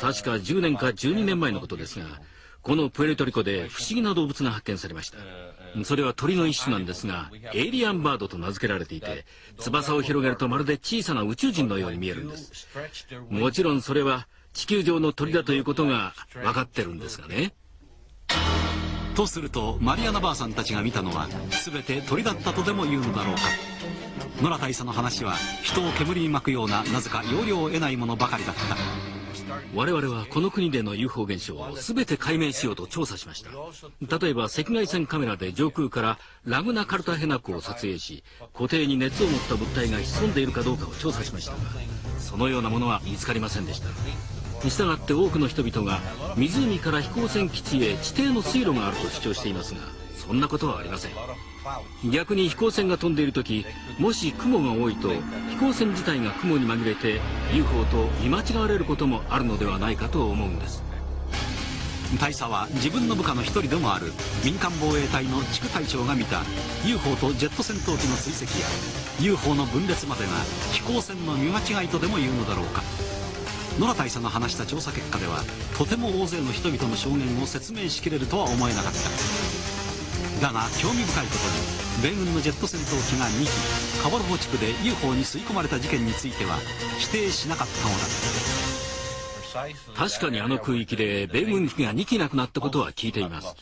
確か10年か12年前のことですがこのプエルトリコで不思議な動物が発見されました。それは鳥の一種なんですがエイリアンバードと名付けられていて翼を広げるとまるで小さな宇宙人のように見えるんです。もちろんそれは地球上の鳥だということが分かってるんですがね。とするとマリアナばあさんたちが見たのは全て鳥だったとでも言うのだろうか。野良大佐の話は人を煙に巻くようななぜか要領を得ないものばかりだった。我々はこの国での UFO 現象を全て解明しようと調査しました。例えば赤外線カメラで上空からラグナ・カルタヘナ湖を撮影し湖底に熱を持った物体が潜んでいるかどうかを調査しましたがそのようなものは見つかりませんでした。に従って多くの人々が湖から飛行船基地へ地底の水路があると主張していますがそんなことはありません。逆に飛行船が飛んでいる時もし雲が多いと飛行船自体が雲に紛れて UFO と見間違われることもあるのではないかと思うんです。大佐は自分の部下の一人でもある民間防衛隊の地区隊長が見た UFO とジェット戦闘機の追跡や UFO の分裂までが飛行船の見間違いとでも言うのだろうか。野良大佐の話した調査結果ではとても大勢の人々の証言を説明しきれるとは思えなかった。だが興味深いことに米軍のジェット戦闘機が2機カボルホ地区で UFO に吸い込まれた事件については否定しなかったのだ。確かにあの空域で米軍機が2機なくなったことは聞いています。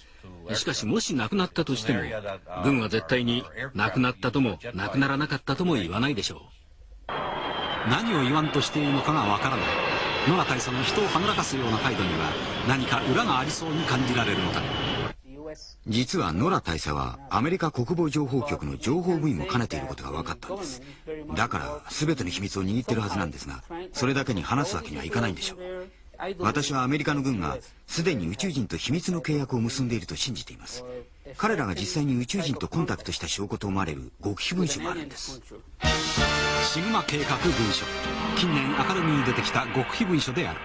しかしもし亡くなったとしても軍は絶対に亡くなったとも亡くならなかったとも言わないでしょう。何を言わんとしているのかがわからない。野良大佐の人をはぐらかすような態度には何か裏がありそうに感じられるのだ実はノラ大佐はアメリカ国防情報局の情報部員も兼ねていることが分かったんです。だから全ての秘密を握ってるはずなんですがそれだけに話すわけにはいかないんでしょう。私はアメリカの軍がすでに宇宙人と秘密の契約を結んでいると信じています。彼らが実際に宇宙人とコンタクトした証拠と思われる極秘文書があるんです。シグマ計画文書。近年アカデミーに出てきた極秘文書である。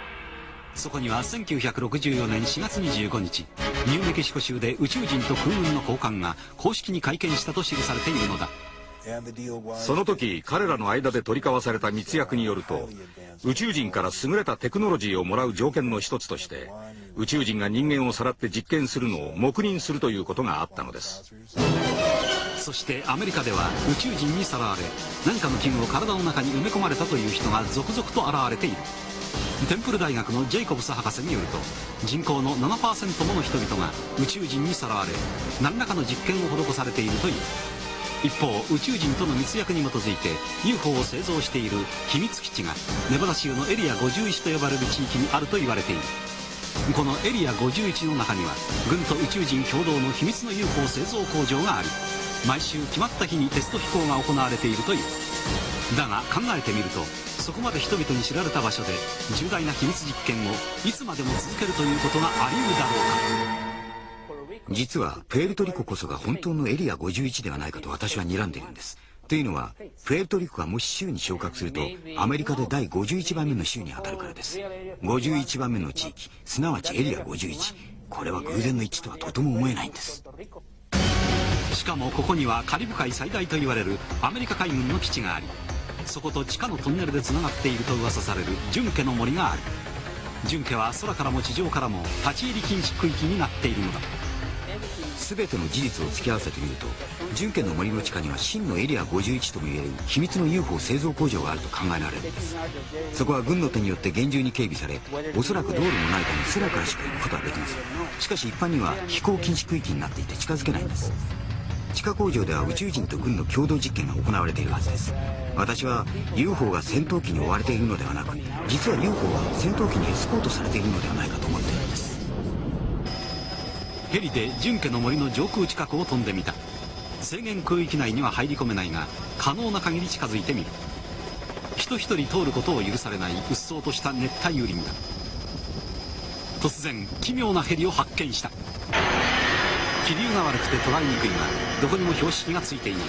そこには1964年4月25日ニューメキシコ州で宇宙人と空軍の高官が公式に会見したと記されているのだ。その時彼らの間で取り交わされた密約によると宇宙人から優れたテクノロジーをもらう条件の一つとして宇宙人が人間をさらって実験するのを黙認するということがあったのです。そしてアメリカでは宇宙人にさらわれ何かの器具を体の中に埋め込まれたという人が続々と現れている。テンプル大学のジェイコブス博士によると人口の7%もの人々が宇宙人にさらわれ何らかの実験を施されているという。一方宇宙人との密約に基づいて UFO を製造している秘密基地がネバダ州のエリア51と呼ばれる地域にあると言われている。このエリア51の中には軍と宇宙人共同の秘密の UFO 製造工場があり毎週決まった日にテスト飛行が行われているという。だが考えてみるとそこまで人々に知られた場所で重大な秘密実験をいつまでも続けるということがあり得るだろうか。実はプエルトリコこそが本当のエリア51ではないかと私は睨んでいるんです。というのはプエルトリコがもし州に昇格するとアメリカで第51番目の州に当たるからです。51番目の地域すなわちエリア51これは偶然の一致とはとても思えないんです。しかもここにはカリブ海最大と言われるアメリカ海軍の基地がありそこと地下のトンネルでつながっていると噂されるジュンケの森がある。ジュンケは空からも地上からも立ち入り禁止区域になっているのだ。全ての事実を突き合わせてみると純家の森の地下には真のエリア51ともいえる秘密の UFO 製造工場があると考えられる。んですそこは軍の手によって厳重に警備されおそらく道路もないため空からしか行くことはできませんしかし一般には飛行禁止区域になっていて近づけないんです。地下工場では宇宙人と軍の共同実験が行われているはずです。私は UFO が戦闘機に追われているのではなく実は UFO は戦闘機にエスコートされているのではないかと思っているんです。ヘリで純家の森の上空近くを飛んでみた。制限空域内には入り込めないが可能な限り近づいてみる。人一人通ることを許されないうっそうとした熱帯雨林だ。突然奇妙なヘリを発見した。気流が悪くて捉えにくいがどこにも標識がついていない。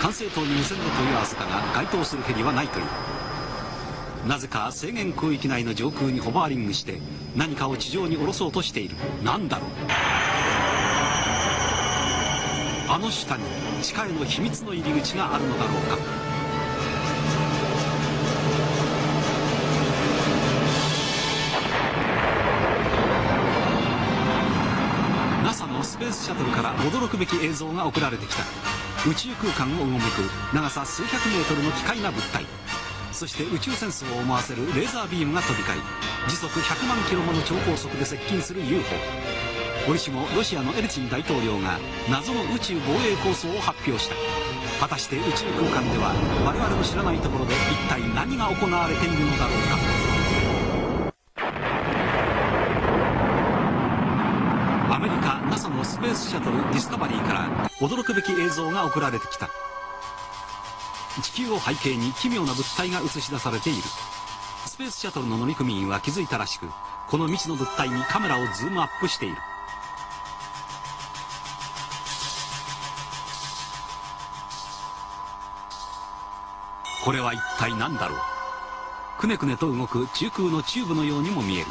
管制塔に無線で問い合わせたが該当するヘリはないという。なぜか制限空域内の上空にホバーリングして何かを地上に下ろそうとしている。何だろう。あの下に地下への秘密の入り口があるのだろうか。NASA のスペースシャトルから驚くべき映像が送られてきた。宇宙空間をうごめく長さ数百メートルの機械な物体。そして宇宙戦争を思わせるレーザービームが飛び交い時速100万キロもの超高速で接近する UFO 折しもロシアのエルチン大統領が謎の宇宙防衛構想を発表した。果たして宇宙空間では我々の知らないところで一体何が行われているのだろうか。アメリカ NASA のスペースシャトルディスカバリーから驚くべき映像が送られてきた。地球を背景に奇妙な物体が映し出されている。スペースシャトルの乗組員は気づいたらしくこの未知の物体にカメラをズームアップしている。これは一体何だろう？くねくねと動く中空のチューブのようにも見える。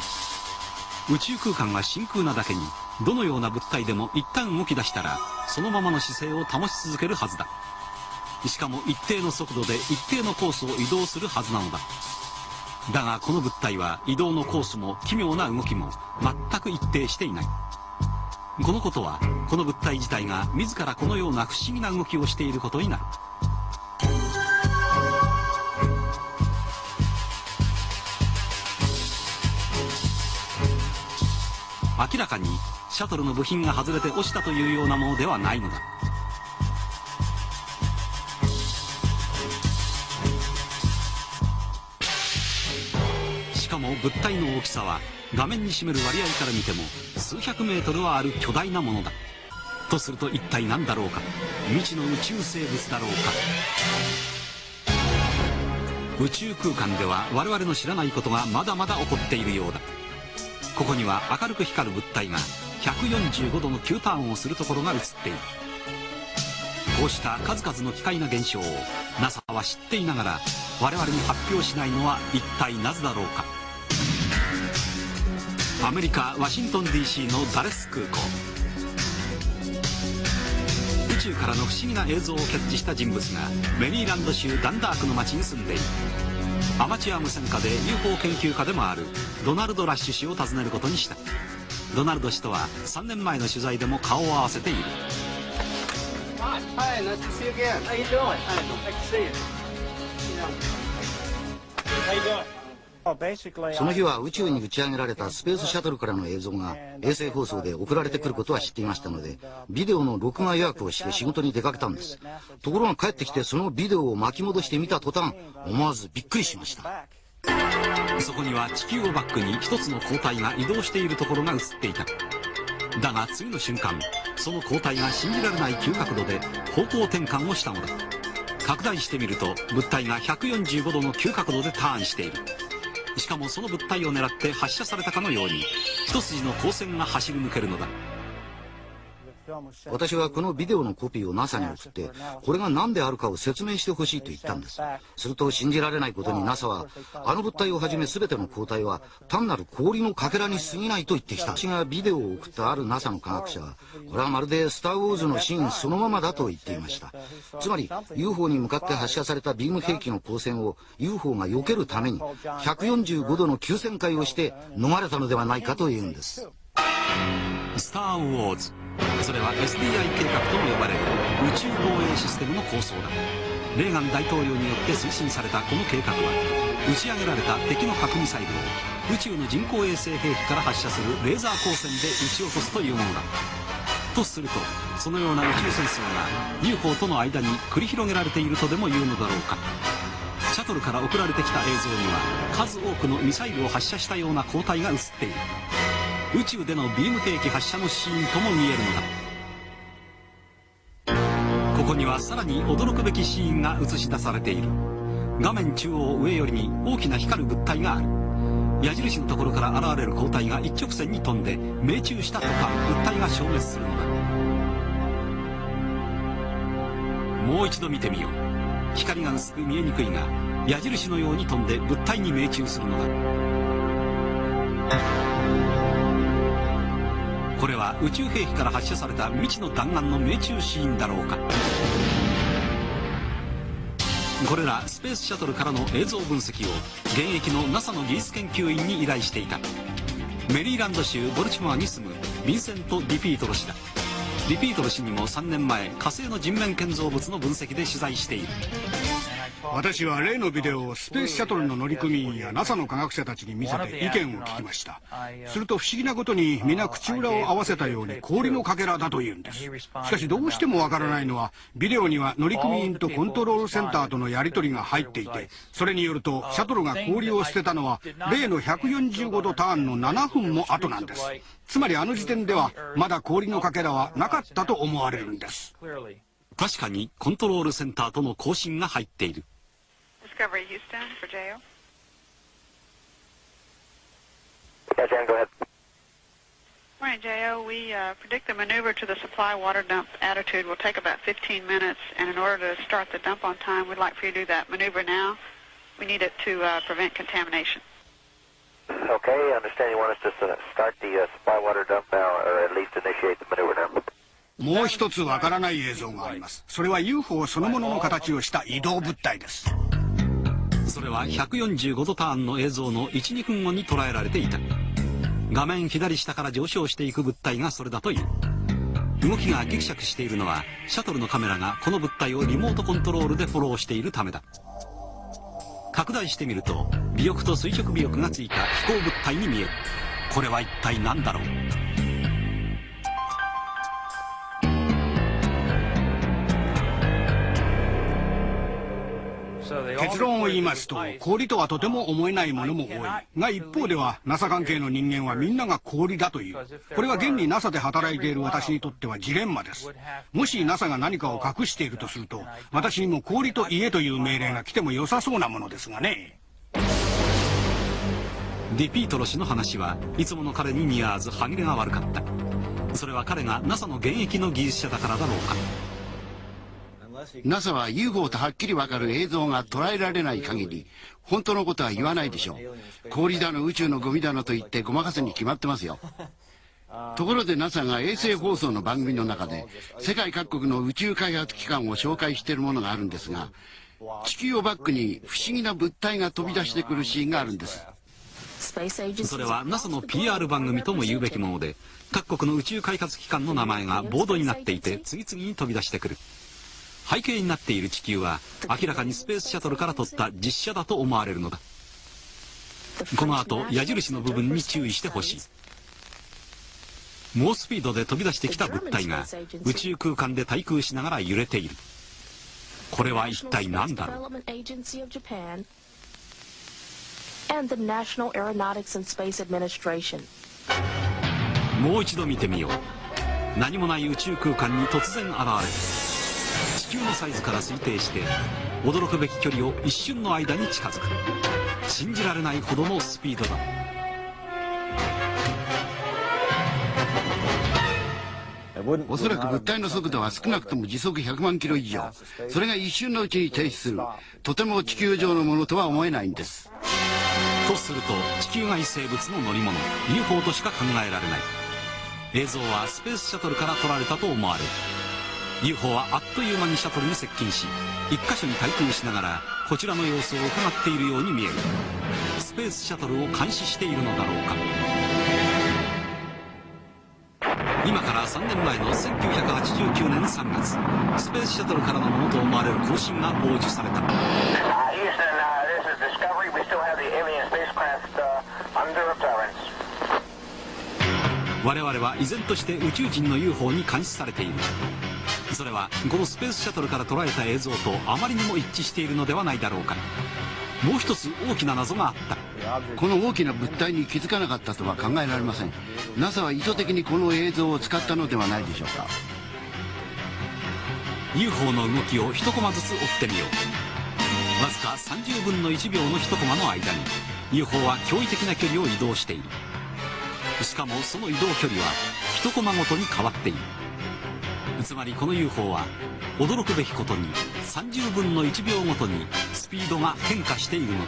宇宙空間は真空なだけにどのような物体でも一旦動き出したらそのままの姿勢を保ち続けるはずだ。しかも一定の速度で一定のコースを移動するはずなのだ。だがこの物体は移動のコースも奇妙な動きも全く一定していない。このことはこの物体自体が自らこのような不思議な動きをしていることになる。明らかにシャトルの部品が外れて落ちたというようなものではないのだ。も物体の大きさは画面に占める割合から見ても数百メートルはある巨大なものだ。とすると一体何だろうか？未知の宇宙生物だろうか？宇宙空間では我々の知らないことがまだまだ起こっているようだ。ここには明るく光る物体が145度の急ターンをするところが映っている。こうした数々の奇怪な現象を NASA は知っていながら我々に発表しないのは一体なぜだろうか？アメリカワシントン DC のダレス空港宇宙からの不思議な映像をキャッチした人物がメリーランド州ダンダークの町に住んでいるアマチュア無線家で UFO 研究家でもあるドナルド・ラッシュ氏を訪ねることにしたドナルド氏とは3年前の取材でも顔を合わせている Hi, nice to see you again. How you doing? Hi, nice to see you. How you doing? その日は宇宙に打ち上げられたスペースシャトルからの映像が衛星放送で送られてくることは知っていましたのでビデオの録画予約をして仕事に出かけたんです。ところが帰ってきてそのビデオを巻き戻してみた途端思わずびっくりしました。そこには地球をバックに一つの光体が移動しているところが映っていた。だが次の瞬間その光体が信じられない急角度で方向転換をしたのだ。拡大してみると物体が145度の急角度でターンしている。しかもその物体を狙って発射されたかのように一筋の光線が走り抜けるのだ。私はこのビデオのコピーを NASA に送ってこれが何であるかを説明してほしいと言ったんです。すると信じられないことに NASA はあの物体をはじめ全ての抗体は単なる氷のかけらに過ぎないと言ってきた。私がビデオを送ったある NASA の科学者はこれはまるでスター・ウォーズのシーンそのままだと言っていました。つまり UFO に向かって発射されたビーム兵器の光線を UFO が避けるために145度の急旋回をして逃れたのではないかというんです。スター・ウォーズ。それは SDI 計画とも呼ばれる宇宙防衛システムの構想だ。レーガン大統領によって推進されたこの計画は打ち上げられた敵の核ミサイルを宇宙の人工衛星兵器から発射するレーザー光線で撃ち落とすというものだ。とするとそのような宇宙戦争が UFO との間に繰り広げられているとでも言うのだろうか。シャトルから送られてきた映像には数多くのミサイルを発射したような抗体が映っている。宇宙でのビーム兵器発射のシーンとも見えるのだ。ここにはさらに驚くべきシーンが映し出されている。画面中央上よりに大きな光る物体がある。矢印のところから現れる光体が一直線に飛んで命中した途端物体が消滅するのだ。もう一度見てみよう。光が薄く見えにくいが矢印のように飛んで物体に命中するのだ。これは宇宙兵器から発射された未知の弾丸の命中シーンだろうか。これらスペースシャトルからの映像分析を現役の NASA の技術研究員に依頼していた。メリーランド州ボルチモアに住むヴィンセント・ディピートロ氏だ。ディピートロ氏にも3年前火星の人面建造物の分析で取材している。私は例のビデオをスペースシャトルの乗組員や NASA の科学者たちに見せて意見を聞きました。すると不思議なことに皆口裏を合わせたように氷のかけらだと言うんです。しかしどうしてもわからないのはビデオには乗組員とコントロールセンターとのやり取りが入っていてそれによるとシャトルが氷を捨てたのは例の145度ターンの7分も後なんです。つまりあの時点ではまだ氷のかけらはなかったと思われるんです。確かにコントロールセンターとの交信が入っている。Discovery Houston for JO. Yeah, Jan, go ahead. Morning, JO. We uh, predict the maneuver to the supply water dump attitude will take about 15 minutes, and in order to start the dump on time, we'd like for you to do that maneuver now. We need it to uh, prevent contamination. Okay, I understand you want us to uh, start the uh, supply water dump now, or at least initiate the maneuver now. もう一つわからない映像がありますそれは UFO そのものの形をした移動物体です それは145度ターンの映像の12分後に捉えられていた。画面左下から上昇していく物体がそれだという。動きがギクシャクしているのはシャトルのカメラがこの物体をリモートコントロールでフォローしているためだ。拡大してみると尾翼と垂直尾翼がついた飛行物体に見える。これは一体何だろう？結論を言いますと氷とはとても思えないものも多い。が一方では NASA 関係の人間はみんなが氷だという。これは現に NASA で働いている私にとってはジレンマです。もし NASA が何かを隠しているとすると私にも氷と家という命令が来ても良さそうなものですがね。ディピートロ氏の話はいつもの彼に似合わず歯切れが悪かった。それは彼が NASA の現役の技術者だからだろうか NASA は UFO とはっきりわかる映像が捉えられない限り本当のことは言わないでしょう。氷だの宇宙のゴミだのと言ってごまかすに決まってますよ。ところで NASA が衛星放送の番組の中で世界各国の宇宙開発機関を紹介しているものがあるんですが地球をバックに不思議な物体が飛び出してくるシーンがあるんです。それは NASA の PR 番組とも言うべきもので各国の宇宙開発機関の名前がボードになっていて次々に飛び出してくる背景になっている地球は明らかにスペースシャトルから撮った実写だと思われるのだ。この後矢印の部分に注意してほしい。猛スピードで飛び出してきた物体が宇宙空間で対空しながら揺れている。これは一体何だろう？もう一度見てみよう。何もない宇宙空間に突然現れる地球のサイズから推定して驚くべき距離を一瞬の間に近づく。信じられないほどのスピードだ。おそらく物体の速度は少なくとも時速100万キロ以上。それが一瞬のうちに停止するとても地球上のものとは思えないんです。とすると地球外生物の乗り物 UFO としか考えられない。映像はスペースシャトルから撮られたと思われる UFO はあっという間にシャトルに接近し一箇所に滞空しながらこちらの様子を伺っているように見える。スペースシャトルを監視しているのだろうか。今から3年前の1989年3月スペースシャトルからのものと思われる更新が傍受された。我々は依然として宇宙人の UFO に監視されているそれはこのスペースシャトルから捉えた映像とあまりにも一致しているのではないだろうか。もう一つ大きな謎があった。この大きな物体に気づかなかったとは考えられません。NASA は意図的にこの映像を使ったのではないでしょうか。UFO の動きを一コマずつ追ってみよう。わずか30分の1秒の一コマの間に UFO は驚異的な距離を移動している。しかもその移動距離は一コマごとに変わっているつまりこの UFO は驚くべきことに30分の1秒ごとにスピードが変化しているのだ。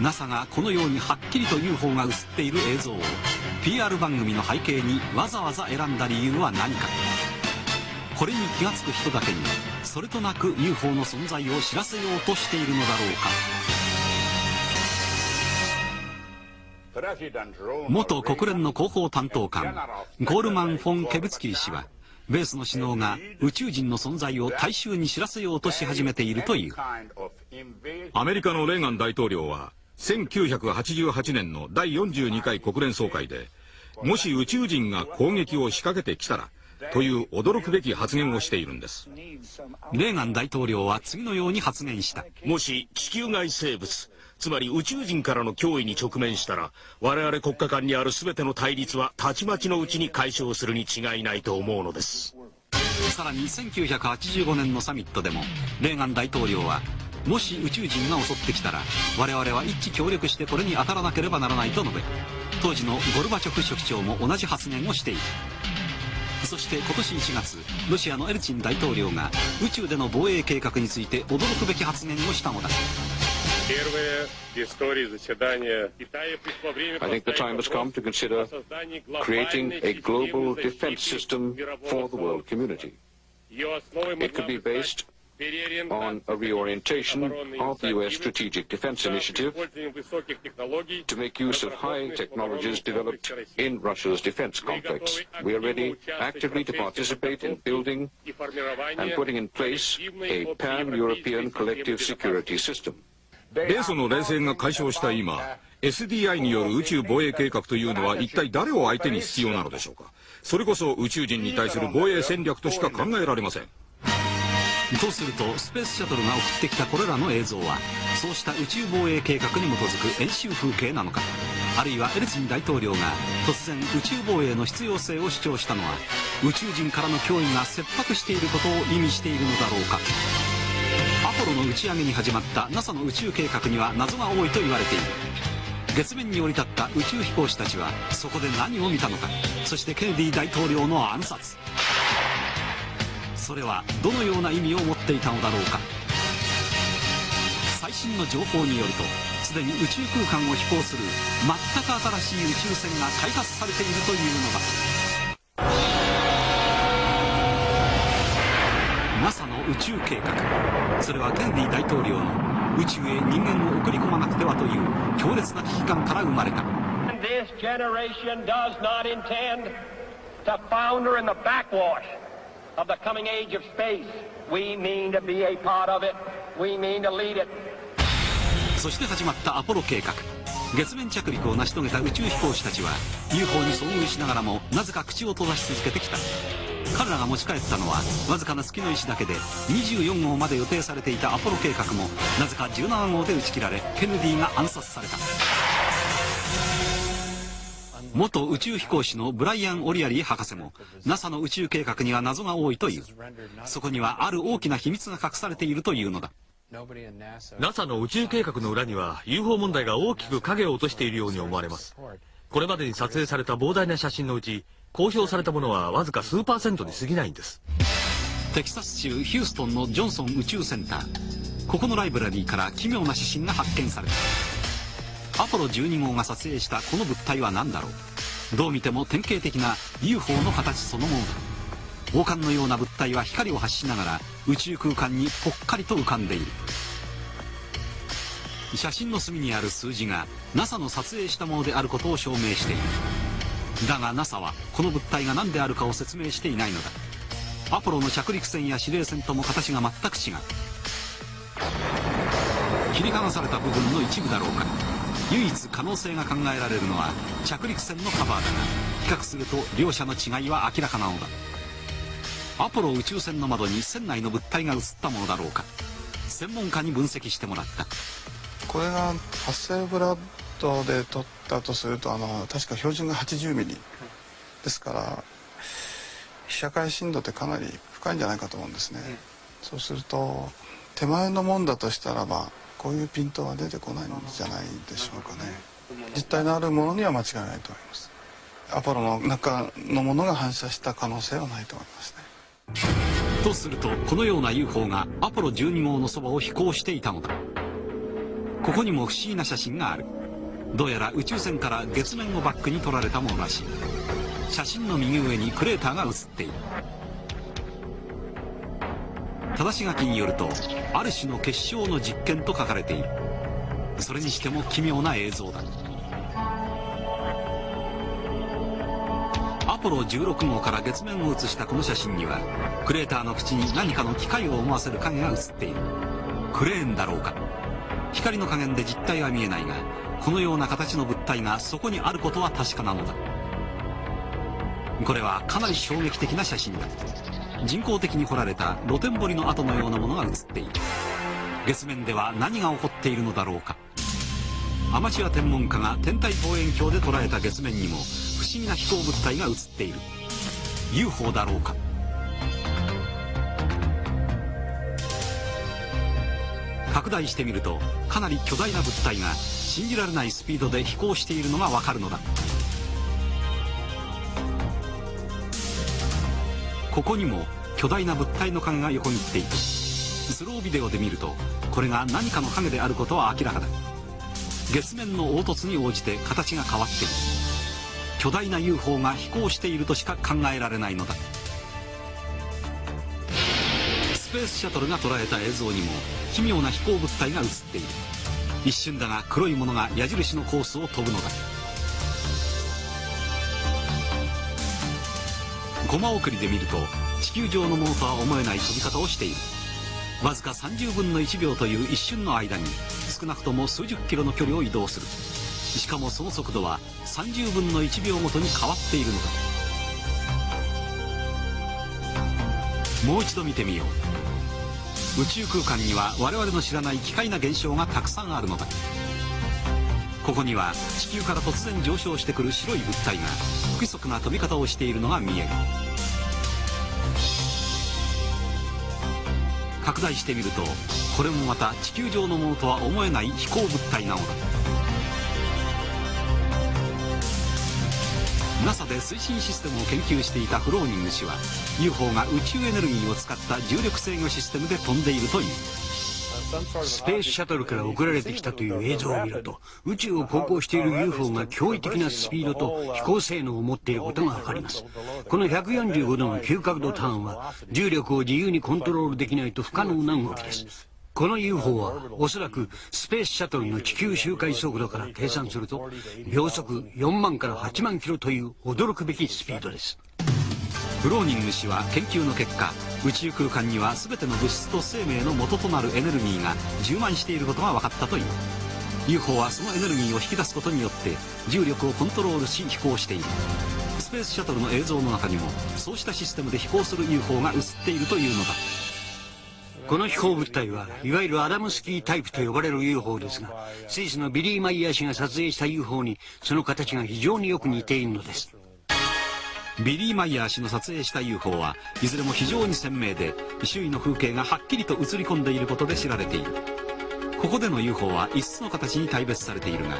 NASA がこのようにはっきりと UFO が映っている映像を PR 番組の背景にわざわざ選んだ理由は何か。これに気が付く人だけにそれとなく UFO の存在を知らせようとしているのだろうか。元国連の広報担当官ゴールマン・フォン・ケブツキー氏はベースの首脳が宇宙人の存在を大衆に知らせようとし始めているという。アメリカのレーガン大統領は1988年の第42回国連総会でもし宇宙人が攻撃を仕掛けてきたらという驚くべき発言をしているんです。レーガン大統領は次のように発言した。もし地球外生物つまり宇宙人からの脅威に直面したら我々国家間にある全ての対立はたちまちのうちに解消するに違いないと思うのです。さらに1985年のサミットでもレーガン大統領はもし宇宙人が襲ってきたら我々は一致協力してこれに当たらなければならないと述べ当時のゴルバチョフ書記長も同じ発言をしている。そして今年1月ロシアのエルチン大統領が宇宙での防衛計画について驚くべき発言をしたのだ。I think the time has come to consider creating a global defense system for the world community. It could be based on a reorientation of the U.S. Strategic Defense Initiative to make use of high technologies developed in Russia's defense complex. We are ready actively to participate in building and putting in place a pan-European collective security system. 米ソの冷戦が解消した今 SDI による宇宙防衛計画というのは一体誰を相手に必要なのでしょうか？それこそ宇宙人に対する防衛戦略としか考えられません。とするとスペースシャトルが送ってきたこれらの映像はそうした宇宙防衛計画に基づく演習風景なのかあるいはエルツィン大統領が突然宇宙防衛の必要性を主張したのは宇宙人からの脅威が切迫していることを意味しているのだろうか。ポロの打ち上げに始まった NASA の宇宙計画には謎が多いと言われている。月面に降り立った宇宙飛行士たちはそこで何を見たのかそしてケネディ大統領の暗殺。それはどのような意味を持っていたのだろうか。最新の情報によるとすでに宇宙空間を飛行する全く新しい宇宙船が開発されているというのだ。宙計画それはケネディ大統領の宇宙へ人間を送り込まなくてはという強烈な危機感から生まれた This generation does not intend to founder in the backwash of the coming age of space. We mean to be a part of it. We mean to lead it. そして始まったアポロ計画月面着陸を成し遂げた宇宙飛行士たちは UFO に遭遇しながらもなぜか口を閉ざし続けてきた彼らが持ち帰ったのはわずかな月の石だけで24号まで予定されていたアポロ計画もなぜか17号で打ち切られケネディが暗殺された。元宇宙飛行士のブライアン・オリアリー博士も NASA の宇宙計画には謎が多いという。そこにはある大きな秘密が隠されているというのだ。NASA の宇宙計画の裏には UFO 問題が大きく影を落としているように思われます。これまでに撮影された膨大な写真のうち公表されたものはわずか数パーセントに過ぎないんです。テキサス州ヒューストンのジョンソン宇宙センター。ここのライブラリーから奇妙な写真が発見された。アポロ12号が撮影したこの物体は何だろう？どう見ても典型的な UFO の形そのものだ。王冠のような物体は光を発しながら宇宙空間にぽっかりと浮かんでいる。写真の隅にある数字が NASA の撮影したものであることを証明している。だが NASA はこの物体が何であるかを説明していないのだ。アポロの着陸船や司令船とも形が全く違う。切り離された部分の一部だろうか。唯一可能性が考えられるのは着陸船のカバーだが比較すると両者の違いは明らかなのだ。アポロ宇宙船の窓に船内の物体が映ったものだろうか。専門家に分析してもらった。これがハッセルブラッドで撮ったとするとあの確か標準が80ミリ。ですから被写界深度ってかなり深いんじゃないかと思うんですね、そうすると手前のもんだとしたらばこういうピントは出てこないんじゃないでしょうかね。実体のあるものには間違いないと思います。アポロの中のものが反射した可能性はないと思いますね。とするとこのような UFO がアポロ12号のそばを飛行していたのだ。ここにも不思議な写真があるどうやら宇宙船から月面をバックに撮られたものらしい。写真の右上にクレーターが写っている。正し書きによるとある種の結晶の実験と書かれている。それにしても奇妙な映像だ。アポロ16号から月面を写したこの写真にはクレーターの口に何かの機械を思わせる影が写っている。クレーンだろうか。光の加減で実体は見えないがこのような形の物体がそこにあることは確かなのだ。これはかなり衝撃的な写真だ。人工的に掘られた露天掘りの跡のようなものが写っている。月面では何が起こっているのだろうか。アマチュア天文家が天体望遠鏡で捉えた月面にも不思議な飛行物体が写っている。UFO だろうか。大してみるとかなり巨大な物体が信じられないスピードで飛行しているのがわかるのだ。ここにも巨大な物体の影が横切っているスロービデオで見るとこれが何かの影であることは明らかだ。月面の凹凸に応じて形が変わっている巨大な UFO が飛行しているとしか考えられないのだ。ペースシャトルが捉えた映像にも奇妙な飛行物体が映っている。一瞬だが黒いものが矢印のコースを飛ぶのだ。コマ送りで見ると地球上のものとは思えない飛び方をしている。わずか30分の1秒という一瞬の間に少なくとも数十キロの距離を移動する。しかもその速度は30分の1秒ごとに変わっているのだ。もう一度見てみよう。宇宙空間には我々の知らない奇怪な現象がたくさんあるのだ。ここには地球から突然上昇してくる白い物体が不規則な飛び方をしているのが見える。拡大してみるとこれもまた地球上のものとは思えない飛行物体なのだ。NASA で推進システムを研究していたフローニング氏は UFO が宇宙エネルギーを使った重力制御システムで飛んでいるという。スペースシャトルから送られてきたという映像を見ると宇宙を航行している UFO が驚異的なスピードと飛行性能を持っていることがわかります。この145度の急角度ターンは重力を自由にコントロールできないと不可能な動きです。この UFO はおそらくスペースシャトルの地球周回速度から計算すると秒速4万から8万キロという驚くべきスピードです。フローニング氏は研究の結果宇宙空間には全ての物質と生命の元となるエネルギーが充満していることが分かったという。UFO はそのエネルギーを引き出すことによって重力をコントロールし飛行している。スペースシャトルの映像の中にもそうしたシステムで飛行する UFO が映っているというのだ。この飛行物体はいわゆるアダムスキータイプと呼ばれる UFO ですがスイスのビリー・マイヤー氏が撮影した UFO にその形が非常によく似ているのです。ビリー・マイヤー氏の撮影した UFO はいずれも非常に鮮明で周囲の風景がはっきりと映り込んでいることで知られている。ここでの UFO は5つの形に大別されているが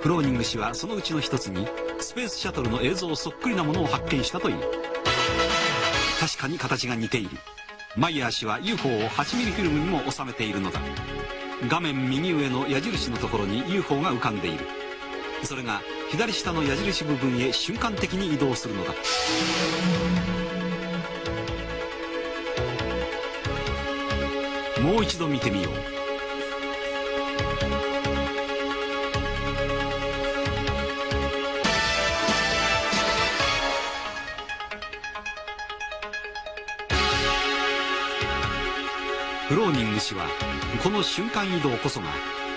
フローニング氏はそのうちの一つにスペースシャトルの映像そっくりなものを発見したという。確かに形が似ている。マイヤー氏は UFO を 8mm フィルムにも収めているのだ。画面右上の矢印のところに UFO が浮かんでいる。それが左下の矢印部分へ瞬間的に移動するのだ。もう一度見てみよう。フローニング氏はこの瞬間移動こそが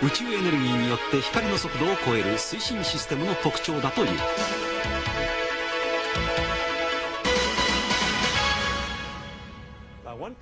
宇宙エネルギーによって光の速度を超える推進システムの特徴だという。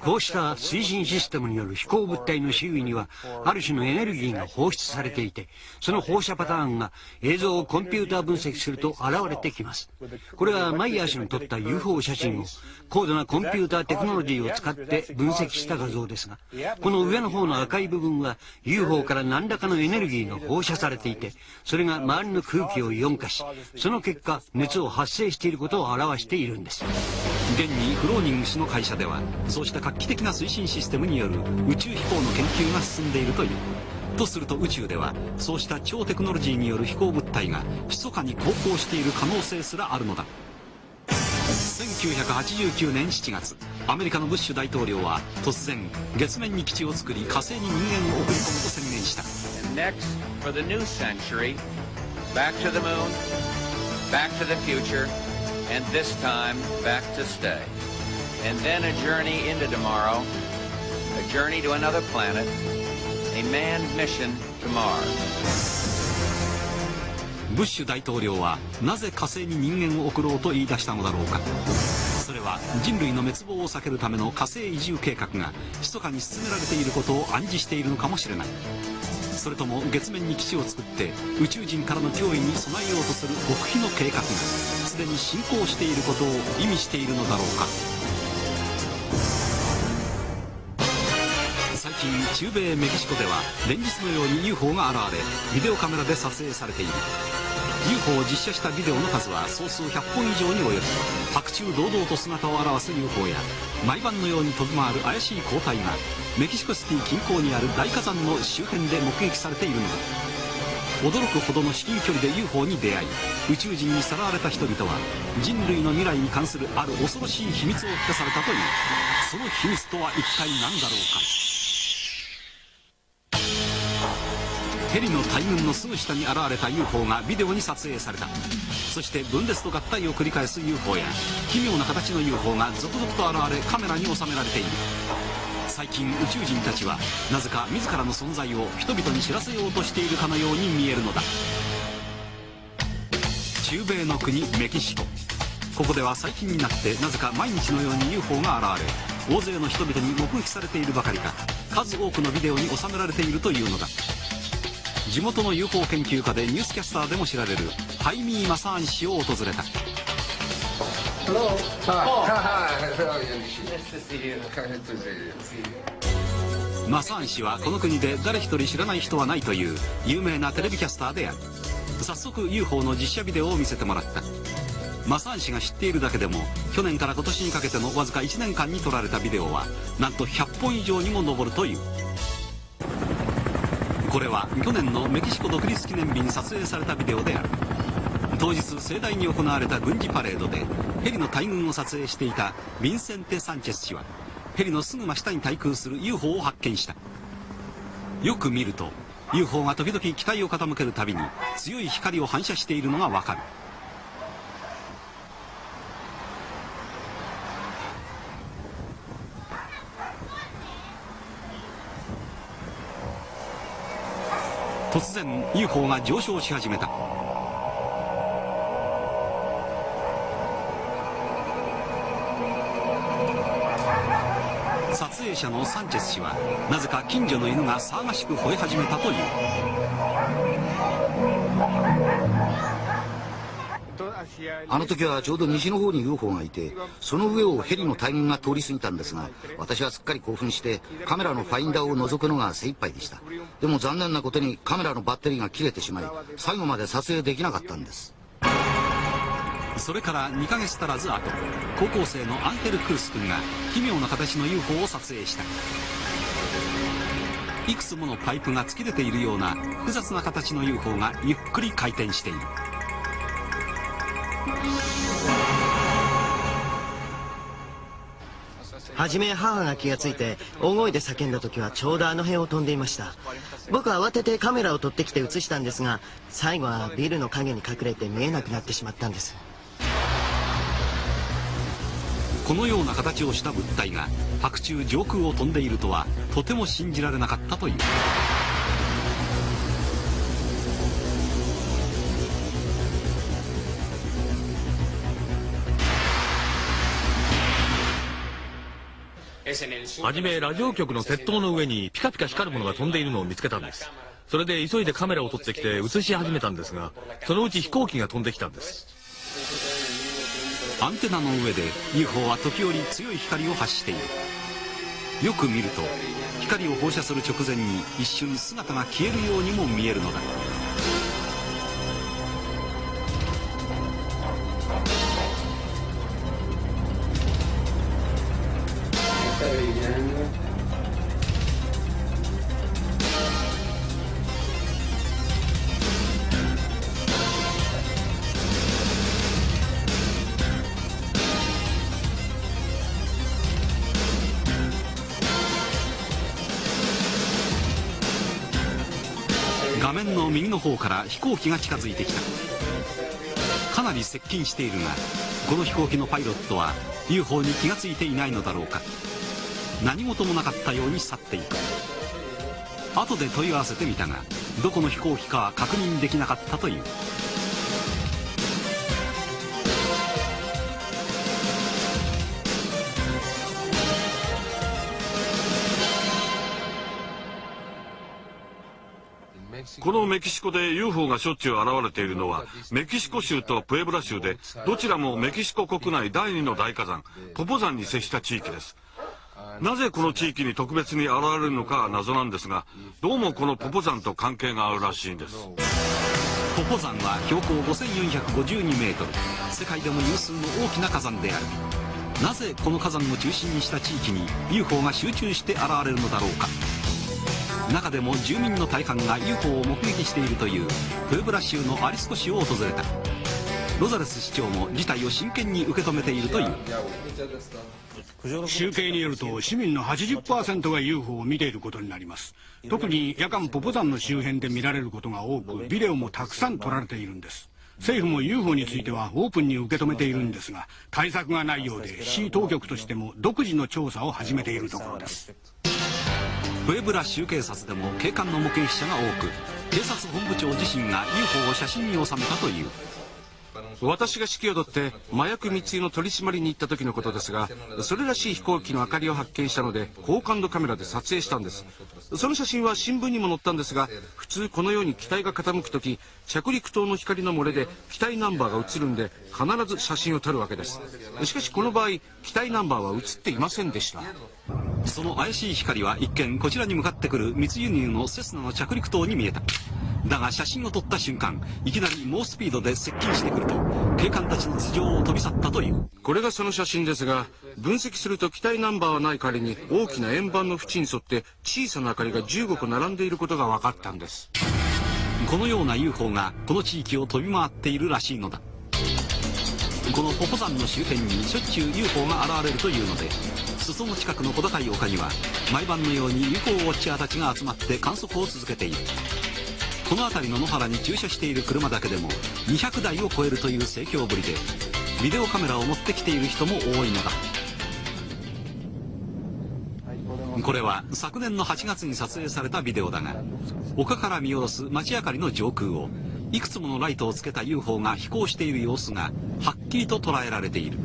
こうした推進システムによる飛行物体の周囲にはある種のエネルギーが放出されていてその放射パターンが映像をコンピューター分析すると現れてきます。これはマイヤー氏の撮った UFO 写真を高度なコンピューターテクノロジーを使って分析した画像ですがこの上の方の赤い部分は UFO から何らかのエネルギーが放射されていてそれが周りの空気をイオン化しその結果熱を発生していることを表しているんです。現にフローニング氏の会社ではそうした画期的な推進システムによる宇宙飛行の研究が進んでいるという。とすると宇宙ではそうした超テクノロジーによる飛行物体が密かに航行している可能性すらあるのだ。1989年7月アメリカのブッシュ大統領は突然月面に基地を作り火星に人間を送り込むと宣言した。Next, back to the moon, back to the future, and this time back to stay. And then a journey into tomorrow, a journey to another planet, a manned mission to Mars. ブッシュ大統領はなぜ火星に人間を送ろうと言い出したのだろうかそれは人類の滅亡を避けるための火星移住計画が密かに進められていることを暗示しているのかもしれない。それとも月面に基地を作って宇宙人からの脅威に備えようとする極秘の計画がすでに進行していることを意味しているのだろうか。最近中米メキシコでは連日のように UFO が現れビデオカメラで撮影されている。UFO を実写したビデオの数は総数100本以上に及び白昼堂々と姿を現す UFO や毎晩のように飛び回る怪しい光体がメキシコシティ近郊にある大火山の周辺で目撃されているのだ。驚くほどの至近距離で UFO に出会い宇宙人にさらわれた人々は人類の未来に関するある恐ろしい秘密を聞かされたという。その秘密とは一体何だろうか。ヘリの大群のすぐ下に現れた UFO がビデオに撮影された。そして分裂と合体を繰り返す UFO や奇妙な形の UFO が続々と現れカメラに収められている。最近宇宙人たちはなぜか自らの存在を人々に知らせようとしているかのように見えるのだ。中米の国メキシコ。ここでは最近になってなぜか毎日のように UFO が現れ大勢の人々に目撃されているばかりか数多くのビデオに収められているというのだ。地元の UFO 研究家でニュースキャスターでも知られるハイミー・マサーン氏を訪れた. Oh. マサーン氏はこの国で誰一人知らない人はないという有名なテレビキャスターである。早速 UFO の実写ビデオを見せてもらった。マサーン氏が知っているだけでも去年から今年にかけてのわずか1年間に撮られたビデオはなんと100本以上にも上るというこれは去年のメキシコ独立記念日に撮影されたビデオである。当日盛大に行われた軍事パレードでヘリの大群を撮影していたヴィンセンテ・サンチェス氏はヘリのすぐ真下に対空する UFO を発見した。よく見ると UFO が時々機体を傾けるたびに強い光を反射しているのがわかる。突然 UFO が上昇し始めた。撮影者のサンチェス氏はなぜか近所の犬が騒がしく吠え始めたという。あの時はちょうど西の方に UFO がいてその上をヘリの大群が通り過ぎたんですが私はすっかり興奮してカメラのファインダーを覗くのが精一杯でした。でも残念なことにカメラのバッテリーが切れてしまい最後まで撮影できなかったんです。それから2ヶ月足らず後高校生のアンヘル・クース君が奇妙な形の UFO を撮影した。いくつものパイプが突き出ているような複雑な形の UFO がゆっくり回転している。初め母が気がついて大声で叫んだ時はちょうどあの辺を飛んでいました。僕は慌ててカメラを取ってきて映したんですが最後はビルの影に隠れて見えなくなってしまったんです。このような形をした物体が白昼上空を飛んでいるとはとても信じられなかったという。初めラジオ局の鉄塔の上にピカピカ光るものが飛んでいるのを見つけたんです。それで急いでカメラを撮ってきて映し始めたんですがそのうち飛行機が飛んできたんです。アンテナの上で UFO は時折強い光を発している。よく見ると光を放射する直前に一瞬姿が消えるようにも見えるのだ方から飛行機が近づいてきた。かなり接近しているがこの飛行機のパイロットは UFO に気が付いていないのだろうか。何事もなかったように去っていく。後で問い合わせてみたがどこの飛行機かは確認できなかったという。このメキシコで UFO がしょっちゅう現れているのはメキシコ州とプエブラ州でどちらもメキシコ国内第二の大火山ポポ山に接した地域です。なぜこの地域に特別に現れるのかは謎なんですがどうもこのポポ山と関係があるらしいんです。ポポ山は標高5452メートル世界でも有数の大きな火山である。なぜこの火山を中心にした地域に UFO が集中して現れるのだろうか。中でも住民の大半が UFO を目撃しているというプエブラ州のアリスコ市を訪れた。ロザレス市長も事態を真剣に受け止めているという。集計によると市民の80%が UFO を見ていることになります。特に夜間ポポ山の周辺で見られることが多くビデオもたくさん撮られているんです。政府も UFO についてはオープンに受け止めているんですが対策がないようで市当局としても独自の調査を始めているところです。プエブラ州警察でも警官の目撃者が多く警察本部長自身が UFO を写真に収めたという。私が指揮を執って麻薬密輸の取り締まりに行った時のことですがそれらしい飛行機の明かりを発見したので高感度カメラで撮影したんです。その写真は新聞にも載ったんですが普通このように機体が傾く時着陸灯の光の漏れで機体ナンバーが映るんで必ず写真を撮るわけです。しかしこの場合機体ナンバーは映っていませんでした。その怪しい光は一見こちらに向かってくる密輸入のセスナの着陸灯に見えた。だが写真を撮った瞬間いきなり猛スピードで接近してくると警官たちの頭上を飛び去ったという。これがその写真ですが分析すると機体ナンバーはない代わりに大きな円盤の縁に沿って小さな明かりが15個並んでいることが分かったんです。このような UFO がこの地域を飛び回っているらしいのだ。このポポ山の周辺にしょっちゅう UFO が現れるというので裾野近くの小高い丘には毎晩のように UFO ウォッチャーたちが集まって観測を続けている。この辺りの野原に駐車している車だけでも200台を超えるという盛況ぶりでビデオカメラを持ってきている人も多いのだ。これは昨年の8月に撮影されたビデオだが丘から見下ろす街明かりの上空をいくつものライトをつけた UFO が飛行している様子がはっきりと捉えられている。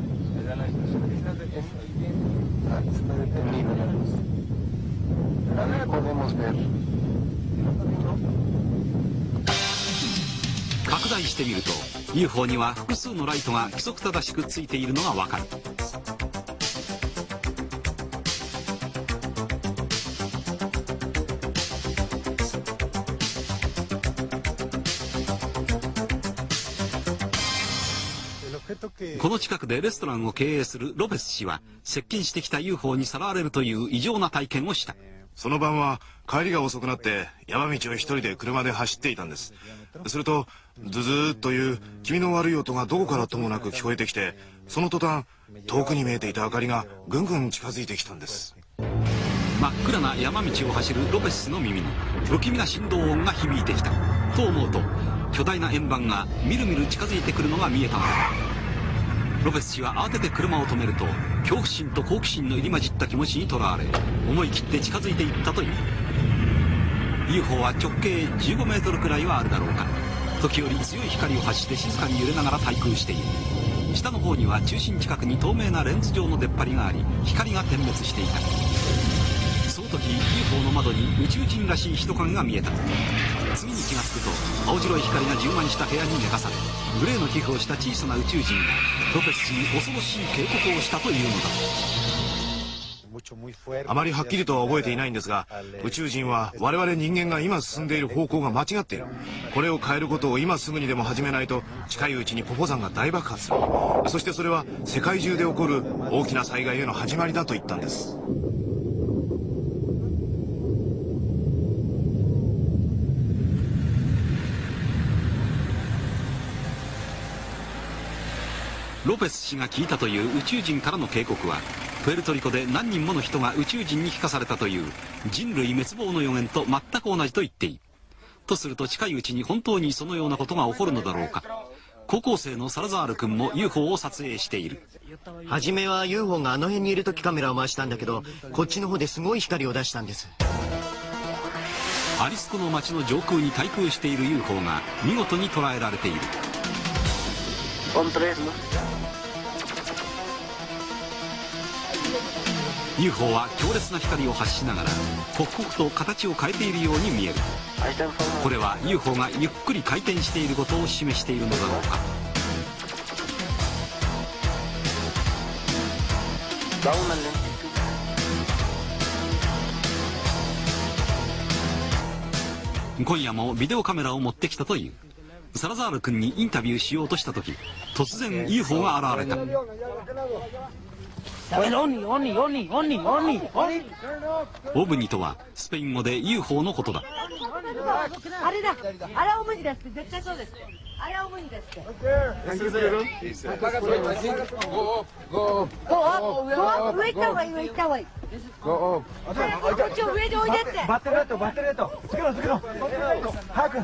拡大してみると UFO には複数のライトが規則正しくついているのがわかる。この近くでレストランを経営するロペス氏は接近してきた UFO にさらわれるという異常な体験をした。その晩は帰りが遅くなって山道を一人で車で走っていたんです。するとズズーッという気味の悪い音がどこからともなく聞こえてきてその途端遠くに見えていた明かりがぐんぐん近づいてきたんです。真っ暗な山道を走るロペスの耳に不気味な振動音が響いてきた。と思うと巨大な円盤がみるみる近づいてくるのが見えたのだロペス氏は慌てて車を止めると恐怖心と好奇心の入り混じった気持ちにとらわれ思い切って近づいていったという。UFO は直径15メートルくらいはあるだろうか。時折強い光を発して静かに揺れながら対空している。下の方には中心近くに透明なレンズ状の出っ張りがあり光が点滅していた。時 UFO の窓に宇宙人らしい人影が見えた。次に気がつくと青白い光が充満した部屋に寝かされグレーの皮膚をした小さな宇宙人がロペス氏に恐ろしい警告をしたというのだ。あまりはっきりとは覚えていないんですが宇宙人は我々人間が今進んでいる方向が間違っている。これを変えることを今すぐにでも始めないと近いうちにポポ山が大爆発する。そしてそれは世界中で起こる大きな災害への始まりだと言ったんです。ロペス氏が聞いたという宇宙人からの警告はプエルトリコで何人もの人が宇宙人に聞かされたという人類滅亡の予言と全く同じと言っていい。とすると近いうちに本当にそのようなことが起こるのだろうか。高校生のサラザール君も UFO を撮影している。初めは UFO があの辺にいる時カメラを回したんだけどこっちの方ですごい光を出したんです。アリスコの街の上空に対空している UFO が見事に捉えられている UFO は強烈な光を発しながら刻々と形を変えているように見える。これは UFO がゆっくり回転していることを示しているのだろうか。今夜もビデオカメラを持ってきたという。サラザール君にインタビューしようとした時突然 UFO が現れた。オブニとはスペイン語で UFO のことだ。あれだ。あれオムニだって絶対そうです。あれオムニですってゴー上行った方がいい上行った方がいいこっちを上でおいでって。バッテレット。バッテレット。つけろつけろ早く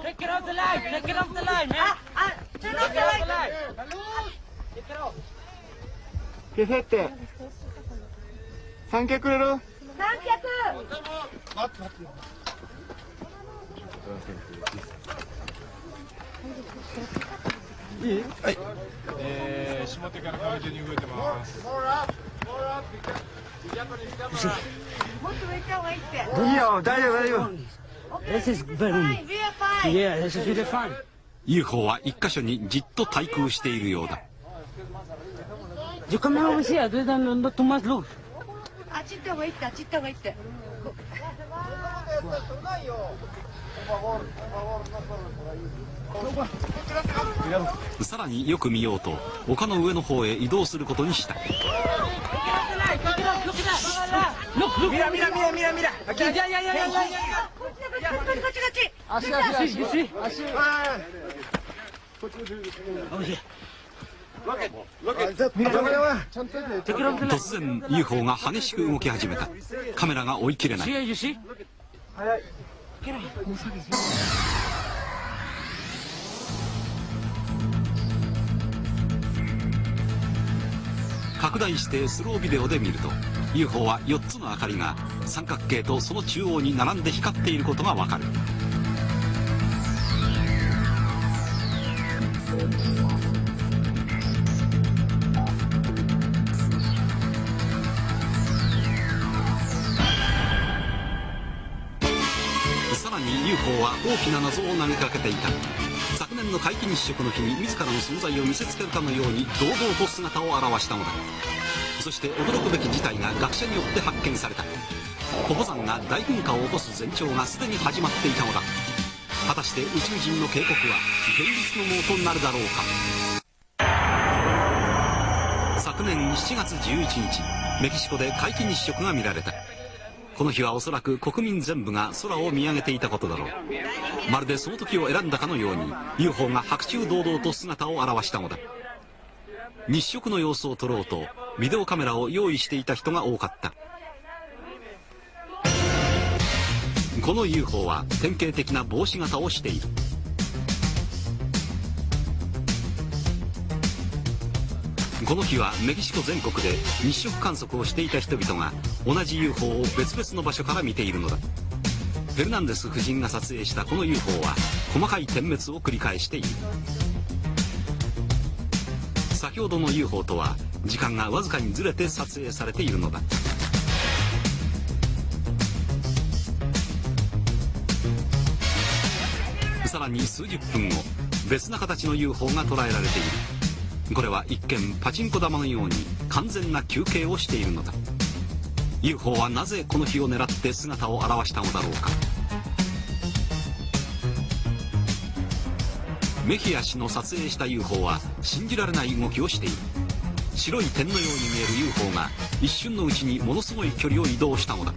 Take it off the line take it off the line man ああ turn off the light 消せって。三脚くれる三いい？はい。えー、下手から上手に動いてます。もっと上行った方がいいっていいよ大丈夫大丈夫。This is very Yeah, this is really fine. UFO は一箇所にじっと対空しているようだ You come over here there's not too much look あっち行った方がいいってあっち行った方がいいってさらによく見ようと丘の上の方へ移動することにした突然 UFO が激しく動き始めた。カメラが追い切れない。早い拡大してスロービデオで見ると UFO は4つの明かりが三角形とその中央に並んで光っていることがわかる。大きな謎を投げかけていた。昨年の皆既日食の日に自らの存在を見せつけるかのように堂々と姿を現したのだ。そして驚くべき事態が学者によって発見された。ポポ山が大噴火を起こす前兆がすでに始まっていたのだ。果たして宇宙人の警告は現実のものとなるだろうか。昨年7月11日メキシコで皆既日食が見られた。この日はおそらく国民全部が空を見上げていたことだろう。まるでその時を選んだかのように UFO が白昼堂々と姿を現したのだ。日食の様子を撮ろうとビデオカメラを用意していた人が多かった。この UFO は典型的な帽子型をしている。この日はメキシコ全国で日食観測をしていた人々が同じ UFO を別々の場所から見ているのだ。フェルナンデス夫人が撮影したこの UFO は細かい点滅を繰り返している。先ほどの UFO とは時間がわずかにずれて撮影されているのだ。さらに数十分後別な形の UFO が捉えられている。これは一見パチンコ玉のように完全な休憩をしているのだ。UFO はなぜこの日を狙って姿を現したのだろうか。メヒア氏の撮影した UFO は信じられない動きをしている。白い点のように見える UFO が一瞬のうちにものすごい距離を移動したのだ。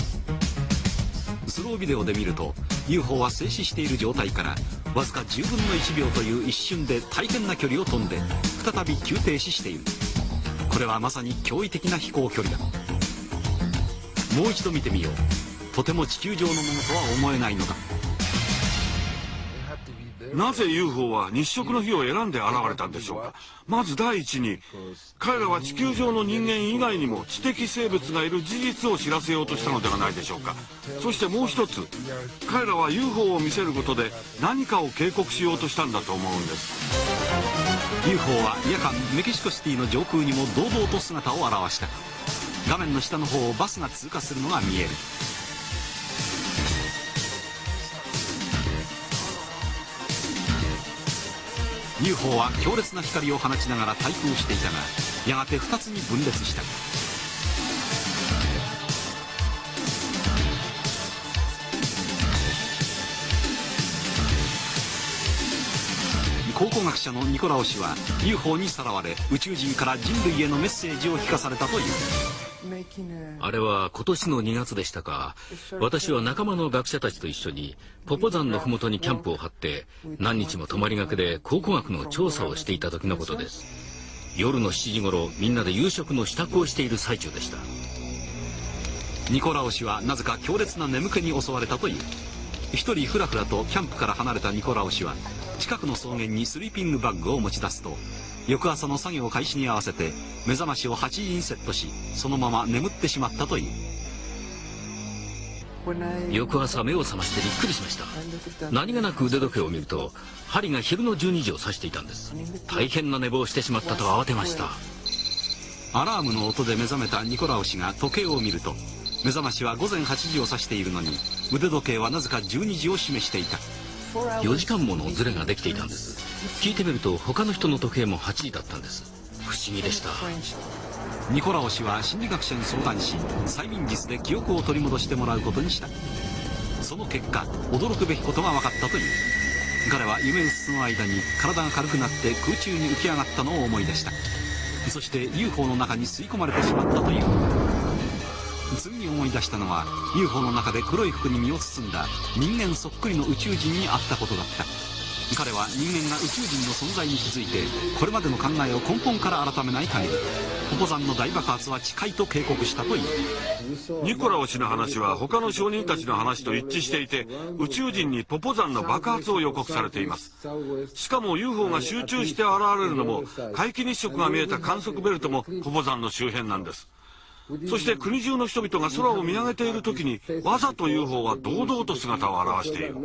スロービデオで見ると UFO は静止している状態からわずか10分の1秒という一瞬で大変な距離を飛んで再び急停止している。これはまさに驚異的な飛行距離だ。もう一度見てみよう。とても地球上のものとは思えないのだ。なぜ UFO は日食の日を選んで現れたんでしょうか？まず第一に彼らは地球上の人間以外にも知的生物がいる事実を知らせようとしたのではないでしょうか？そしてもう一つ彼らは UFO を見せることで何かを警告しようとしたんだと思うんです。UFO は夜間メキシコシティの上空にも堂々と姿を現した。画面の下の方をバスが通過するのが見える。UFO は強烈な光を放ちながら対空していたがやがて2つに分裂した。考古学者のニコラオ氏は UFO にさらわれ宇宙人から人類へのメッセージを聞かされたという。あれは今年の2月でしたか。私は仲間の学者たちと一緒にポポ山の麓にキャンプを張って何日も泊まりがけで考古学の調査をしていた時のことです。夜の7時頃みんなで夕食の支度をしている最中でした。ニコラオ氏はなぜか強烈な眠気に襲われたという。一人ふらふらとキャンプから離れたニコラオ氏は近くの草原にスリーピングバッグを持ち出すと翌朝の作業開始に合わせて目覚ましを8時にセットしそのまま眠ってしまったという。翌朝目を覚ましてびっくりしました。何気なく腕時計を見ると針が昼の12時を指していたんです。大変な寝坊してしまったと慌てました。アラームの音で目覚めたニコラオ氏が時計を見ると目覚ましは午前8時を指しているのに腕時計はなぜか12時を示していた。4時間ものズレができていたんです。聞いてみると他の人の時計も8時だったんです。不思議でした。ニコラオ氏は心理学者に相談し催眠術で記憶を取り戻してもらうことにした。その結果驚くべきことが分かったという。彼は夢うつつの間に体が軽くなって空中に浮き上がったのを思い出した。そして UFO の中に吸い込まれてしまったという。次に思い出したのは UFO の中で黒い服に身を包んだ人間そっくりの宇宙人に会ったことだった。彼は人間が宇宙人の存在に気づいてこれまでの考えを根本から改めない限りポポ山の大爆発は近いと警告したという。ニコラオ氏の話は他の証人たちの話と一致していて宇宙人にポポ山の爆発を予告されています。しかも UFO が集中して現れるのも皆既日食が見えた観測ベルトもポポ山の周辺なんです。そして国中の人々が空を見上げている時にわざと UFO は堂々と姿を現している。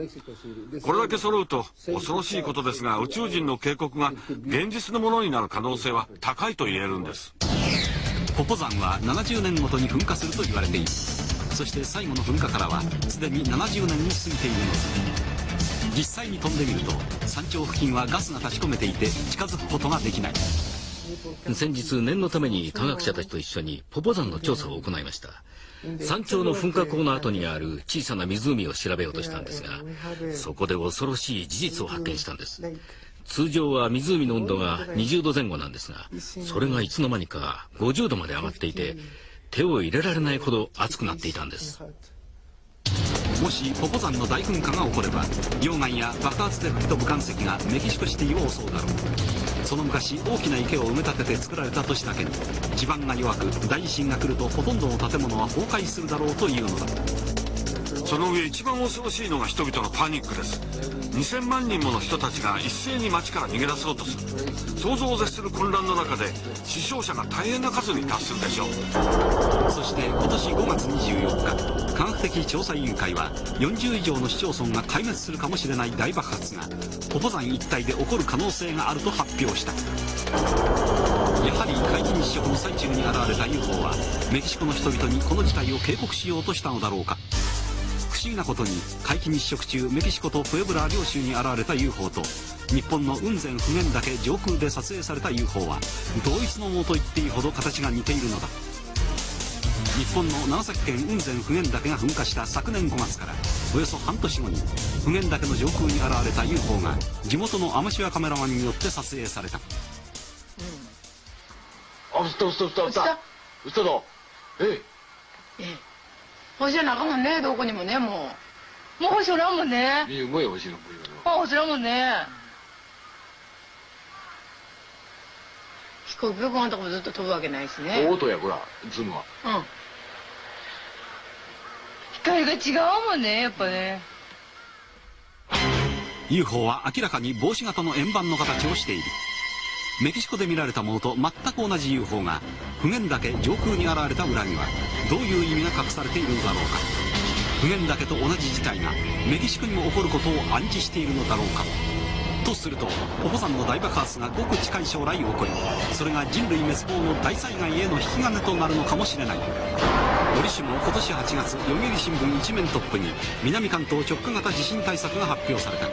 これだけ揃うと恐ろしいことですが宇宙人の警告が現実のものになる可能性は高いと言えるんです。ポポ山は70年ごとに噴火すると言われているそして最後の噴火からはすでに70年に過ぎているのです。実際に飛んでみると山頂付近はガスが立ち込めていて近づくことができない。先日念のために科学者たちと一緒にポポ山の調査を行いました。山頂の噴火口の後にある小さな湖を調べようとしたんですがそこで恐ろしい事実を発見したんです。通常は湖の温度が20度前後なんですがそれがいつの間にか50度まで上がっていて手を入れられないほど熱くなっていたんです。もしポポ山の大噴火が起これば溶岩や爆発で吹き飛ぶ岩石がメキシコシティを襲うだろう。その昔大きな池を埋め立てて作られた都市だけに地盤が弱く大地震が来るとほとんどの建物は崩壊するだろうというのだ。その上一番恐ろしいのが人々のパニックです。2000万人もの人たちが一斉に街から逃げ出そうとする。想像を絶する混乱の中で死傷者が大変な数に達するでしょう。そして今年5月24日科学的調査委員会は40以上の市町村が壊滅するかもしれない大爆発がポポ山一帯で起こる可能性があると発表した。やはり皆既日食の最中に現れた UFO はメキシコの人々にこの事態を警告しようとしたのだろうか。不思議なことに皆既日食中メキシコとプエブラ両州に現れた UFO と日本の雲仙普賢岳上空で撮影された UFO は同一のものと言っていいほど形が似ているのだ。日本の長崎県雲仙普賢岳が噴火した昨年5月からおよそ半年後に普賢岳の上空に現れた UFO が地元のアマチュアカメラマンによって撮影された。あ、撃った撃った撃った撃った撃ったぞええ。ええ星は中もんね。どこにもねもう。もう星おらんもんね。いいうまいよ星のあ星おらんもんね。飛行機がこのとこずっと飛ぶわけないしね。音やほらズームは。うん。光が違うもんねやっぱね。UFO は明らかに帽子型の円盤の形をしているメキシコで見られたものと全く同じ UFO が普賢岳上空に現れた裏にはどういう意味が隠されているのだろうか。普賢岳と同じ事態がメキシコにも起こることを暗示しているのだろうか。とするとポポ山の大爆発がごく近い将来起こりそれが人類滅亡の大災害への引き金となるのかもしれない。折しも今年8月読売新聞一面トップに南関東直下型地震対策が発表された。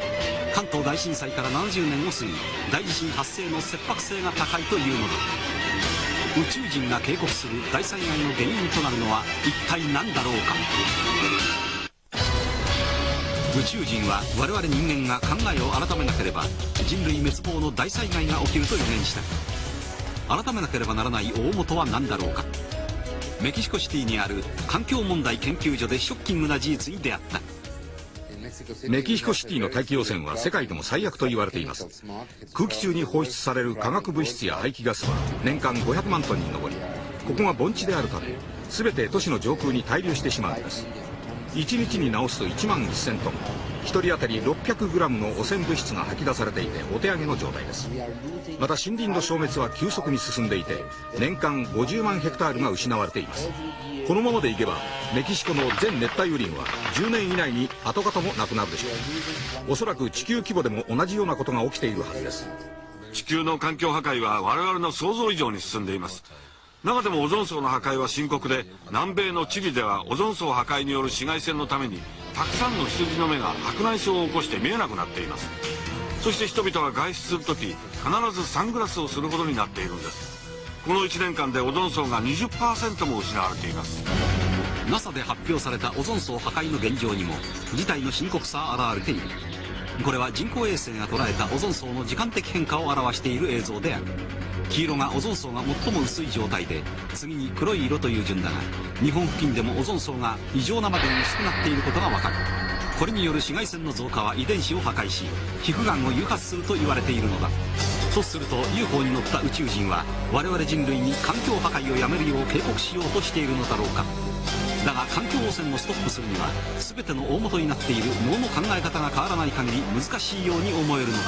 大震災から70年を過ぎ大地震発生の切迫性が高いというのだ。宇宙人が警告する大災害の原因となるのは一体何だろうか？宇宙人は我々人間が考えを改めなければ人類滅亡の大災害が起きると予言した。改めなければならない大元は何だろうか？メキシコシティにある環境問題研究所でショッキングな事実に出会った。メキシコシティの大気汚染は世界でも最悪と言われています。空気中に放出される化学物質や排気ガスは年間500万トンに上りここが盆地であるため全て都市の上空に滞留してしまうんです。1日に直すと1万1000トン。1人当たり 600g の汚染物質が吐き出されていてお手上げの状態です。また森林の消滅は急速に進んでいて年間50万ヘクタールが失われています。このままでいけばメキシコの全熱帯雨林は10年以内に跡形もなくなるでしょう。おそらく地球規模でも同じようなことが起きているはずです。地球の環境破壊は我々の想像以上に進んでいます。中でもオゾン層の破壊は深刻で南米のチリではオゾン層破壊による紫外線のためにたくさんの羊の目が白内障を起こして見えなくなっています。そして人々は外出する時必ずサングラスをすることになっているんです。この1年間でオゾン層が20%も失われています。NASA で発表されたオゾン層破壊の現状にも事態の深刻さ現れている。これは人工衛星が捉えたオゾン層の時間的変化を表している映像である。黄色がオゾン層が最も薄い状態で次に黒い色という順だが日本付近でもオゾン層が異常なまでに薄くなっていることがわかる。これによる紫外線の増加は遺伝子を破壊し皮膚がんを誘発すると言われているのだ。とすると UFO に乗った宇宙人は我々人類に環境破壊をやめるよう警告しようとしているのだろうか。だが環境汚染をストップするには全ての大元になっている脳の考え方が変わらない限り難しいように思えるのだ。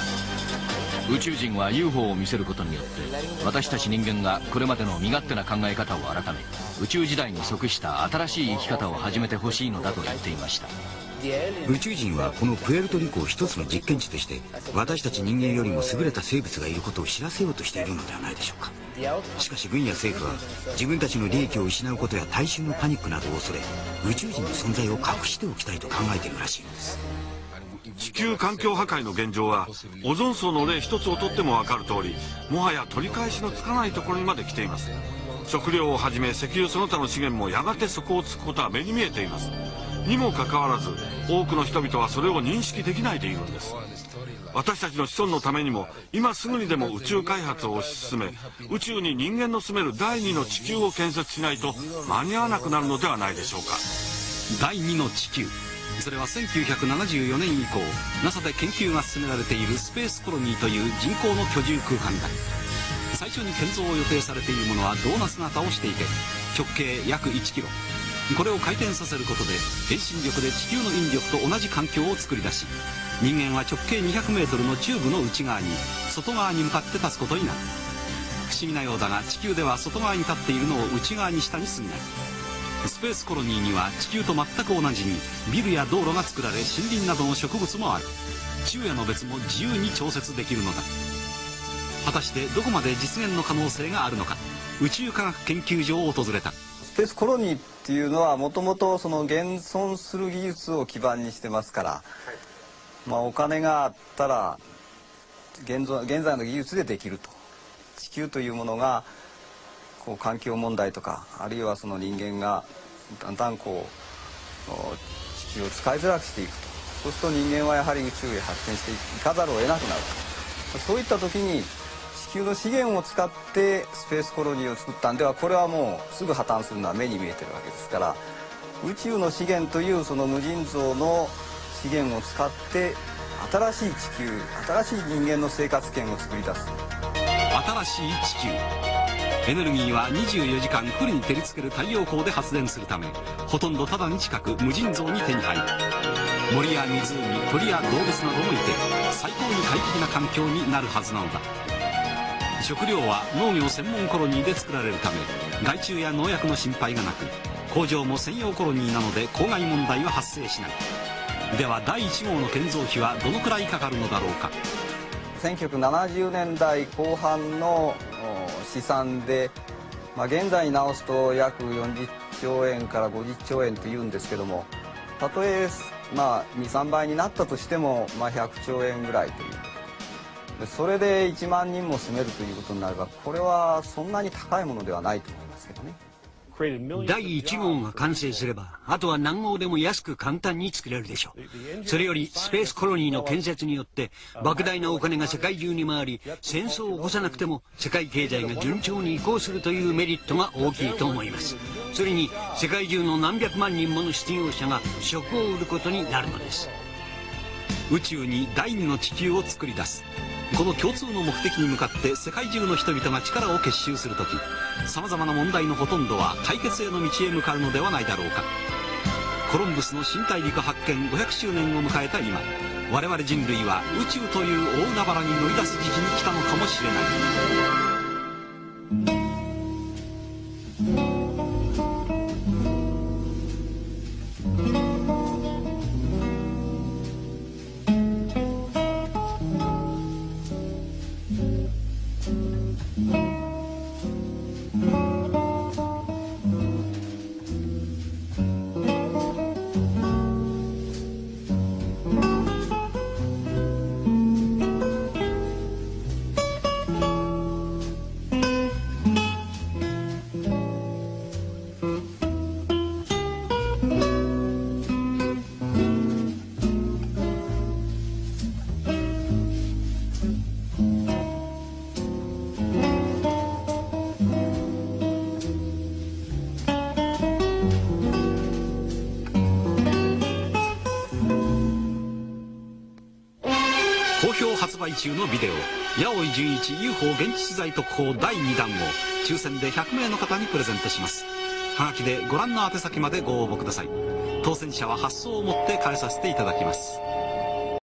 宇宙人は UFO を見せることによって私たち人間がこれまでの身勝手な考え方を改め宇宙時代に即した新しい生き方を始めてほしいのだと言っていました。宇宙人はこのプエルトリコを一つの実験地として私たち人間よりも優れた生物がいることを知らせようとしているのではないでしょうか。しかし軍や政府は自分たちの利益を失うことや大衆のパニックなどを恐れ宇宙人の存在を隠しておきたいと考えているらしいのです。地球環境破壊の現状はオゾン層の例一つをとっても分かる通りもはや取り返しのつかないところにまで来ています。食料をはじめ石油その他の資源もやがて底をつくことは目に見えています。にもかかわらず多くの人々はそれを認識できないでいるんです。私たちの子孫のためにも今すぐにでも宇宙開発を推し進め宇宙に人間の住める第二の地球を建設しないと間に合わなくなるのではないでしょうか。第二の地球。それは1974年以降 NASA で研究が進められているスペースコロニーという人工の居住空間だ。最初に建造を予定されているものはドーナ姿をしていて直径約1キロ。これを回転させることで遠心力で地球の引力と同じ環境を作り出し人間は直径 200m のチューブの内側に外側に向かって立つことになる。不思議なようだが地球では外側に立っているのを内側に下に過ぎないスペースコロニーには地球と全く同じにビルや道路が作られ森林などの植物もある。昼夜の別も自由に調節できるのだ。果たしてどこまで実現の可能性があるのか。宇宙科学研究所を訪れた。スペースコロニーっていうのはもともとその現存する技術を基盤にしてますから、まあ、お金があったら現現在の技術でできると。地球というものがこう環境問題とかあるいはその人間がだんだんこう地球を使いづらくしていくと。そうすると人間はやはり宇宙へ発展していかざるを得なくなると。そういった時に地球の資源を使ってスペースコロニーを作ったんではこれはもうすぐ破綻するのは目に見えてるわけですから宇宙の資源というその無尽蔵の資源を使って新しい地球新しい人間の生活圏を作り出す。新しい地球。エネルギーは24時間フルに照りつける太陽光で発電するためほとんどただに近く無尽蔵に手に入る森や湖鳥や動物などもいて最高に快適な環境になるはずなのだ。食料は農業専門コロニーで作られるため害虫や農薬の心配がなく工場も専用コロニーなので公害問題は発生しない。では第1号の建造費はどのくらいかかるのだろうか。1970年代後半の試算で、まあ、現在に直すと約40兆円から50兆円というんですけどもたとえ、まあ、23倍になったとしても、まあ、100兆円ぐらいという。それで1万人も住めるということになればこれはそんなに高いものではないと思いますけどね。第1号が完成すればあとは何号でも安く簡単に作れるでしょう。それよりスペースコロニーの建設によって莫大なお金が世界中に回り戦争を起こさなくても世界経済が順調に移行するというメリットが大きいと思います。それに世界中の何百万人もの失業者が食を売ることになるのです。宇宙に第二の地球を作り出す。この共通の目的に向かって世界中の人々が力を結集する時さまざまな問題のほとんどは解決への道へ向かうのではないだろうか。コロンブスの新大陸発見500周年を迎えた今我々人類は宇宙という大海原に乗り出す時期に来たのかもしれない。中のビデオ「八尾純一 UFO 現地取材特報第2弾」を抽選で100名の方にプレゼントします。はがきでご覧の宛先までご応募ください。当選者は発送をもって返させていただきます。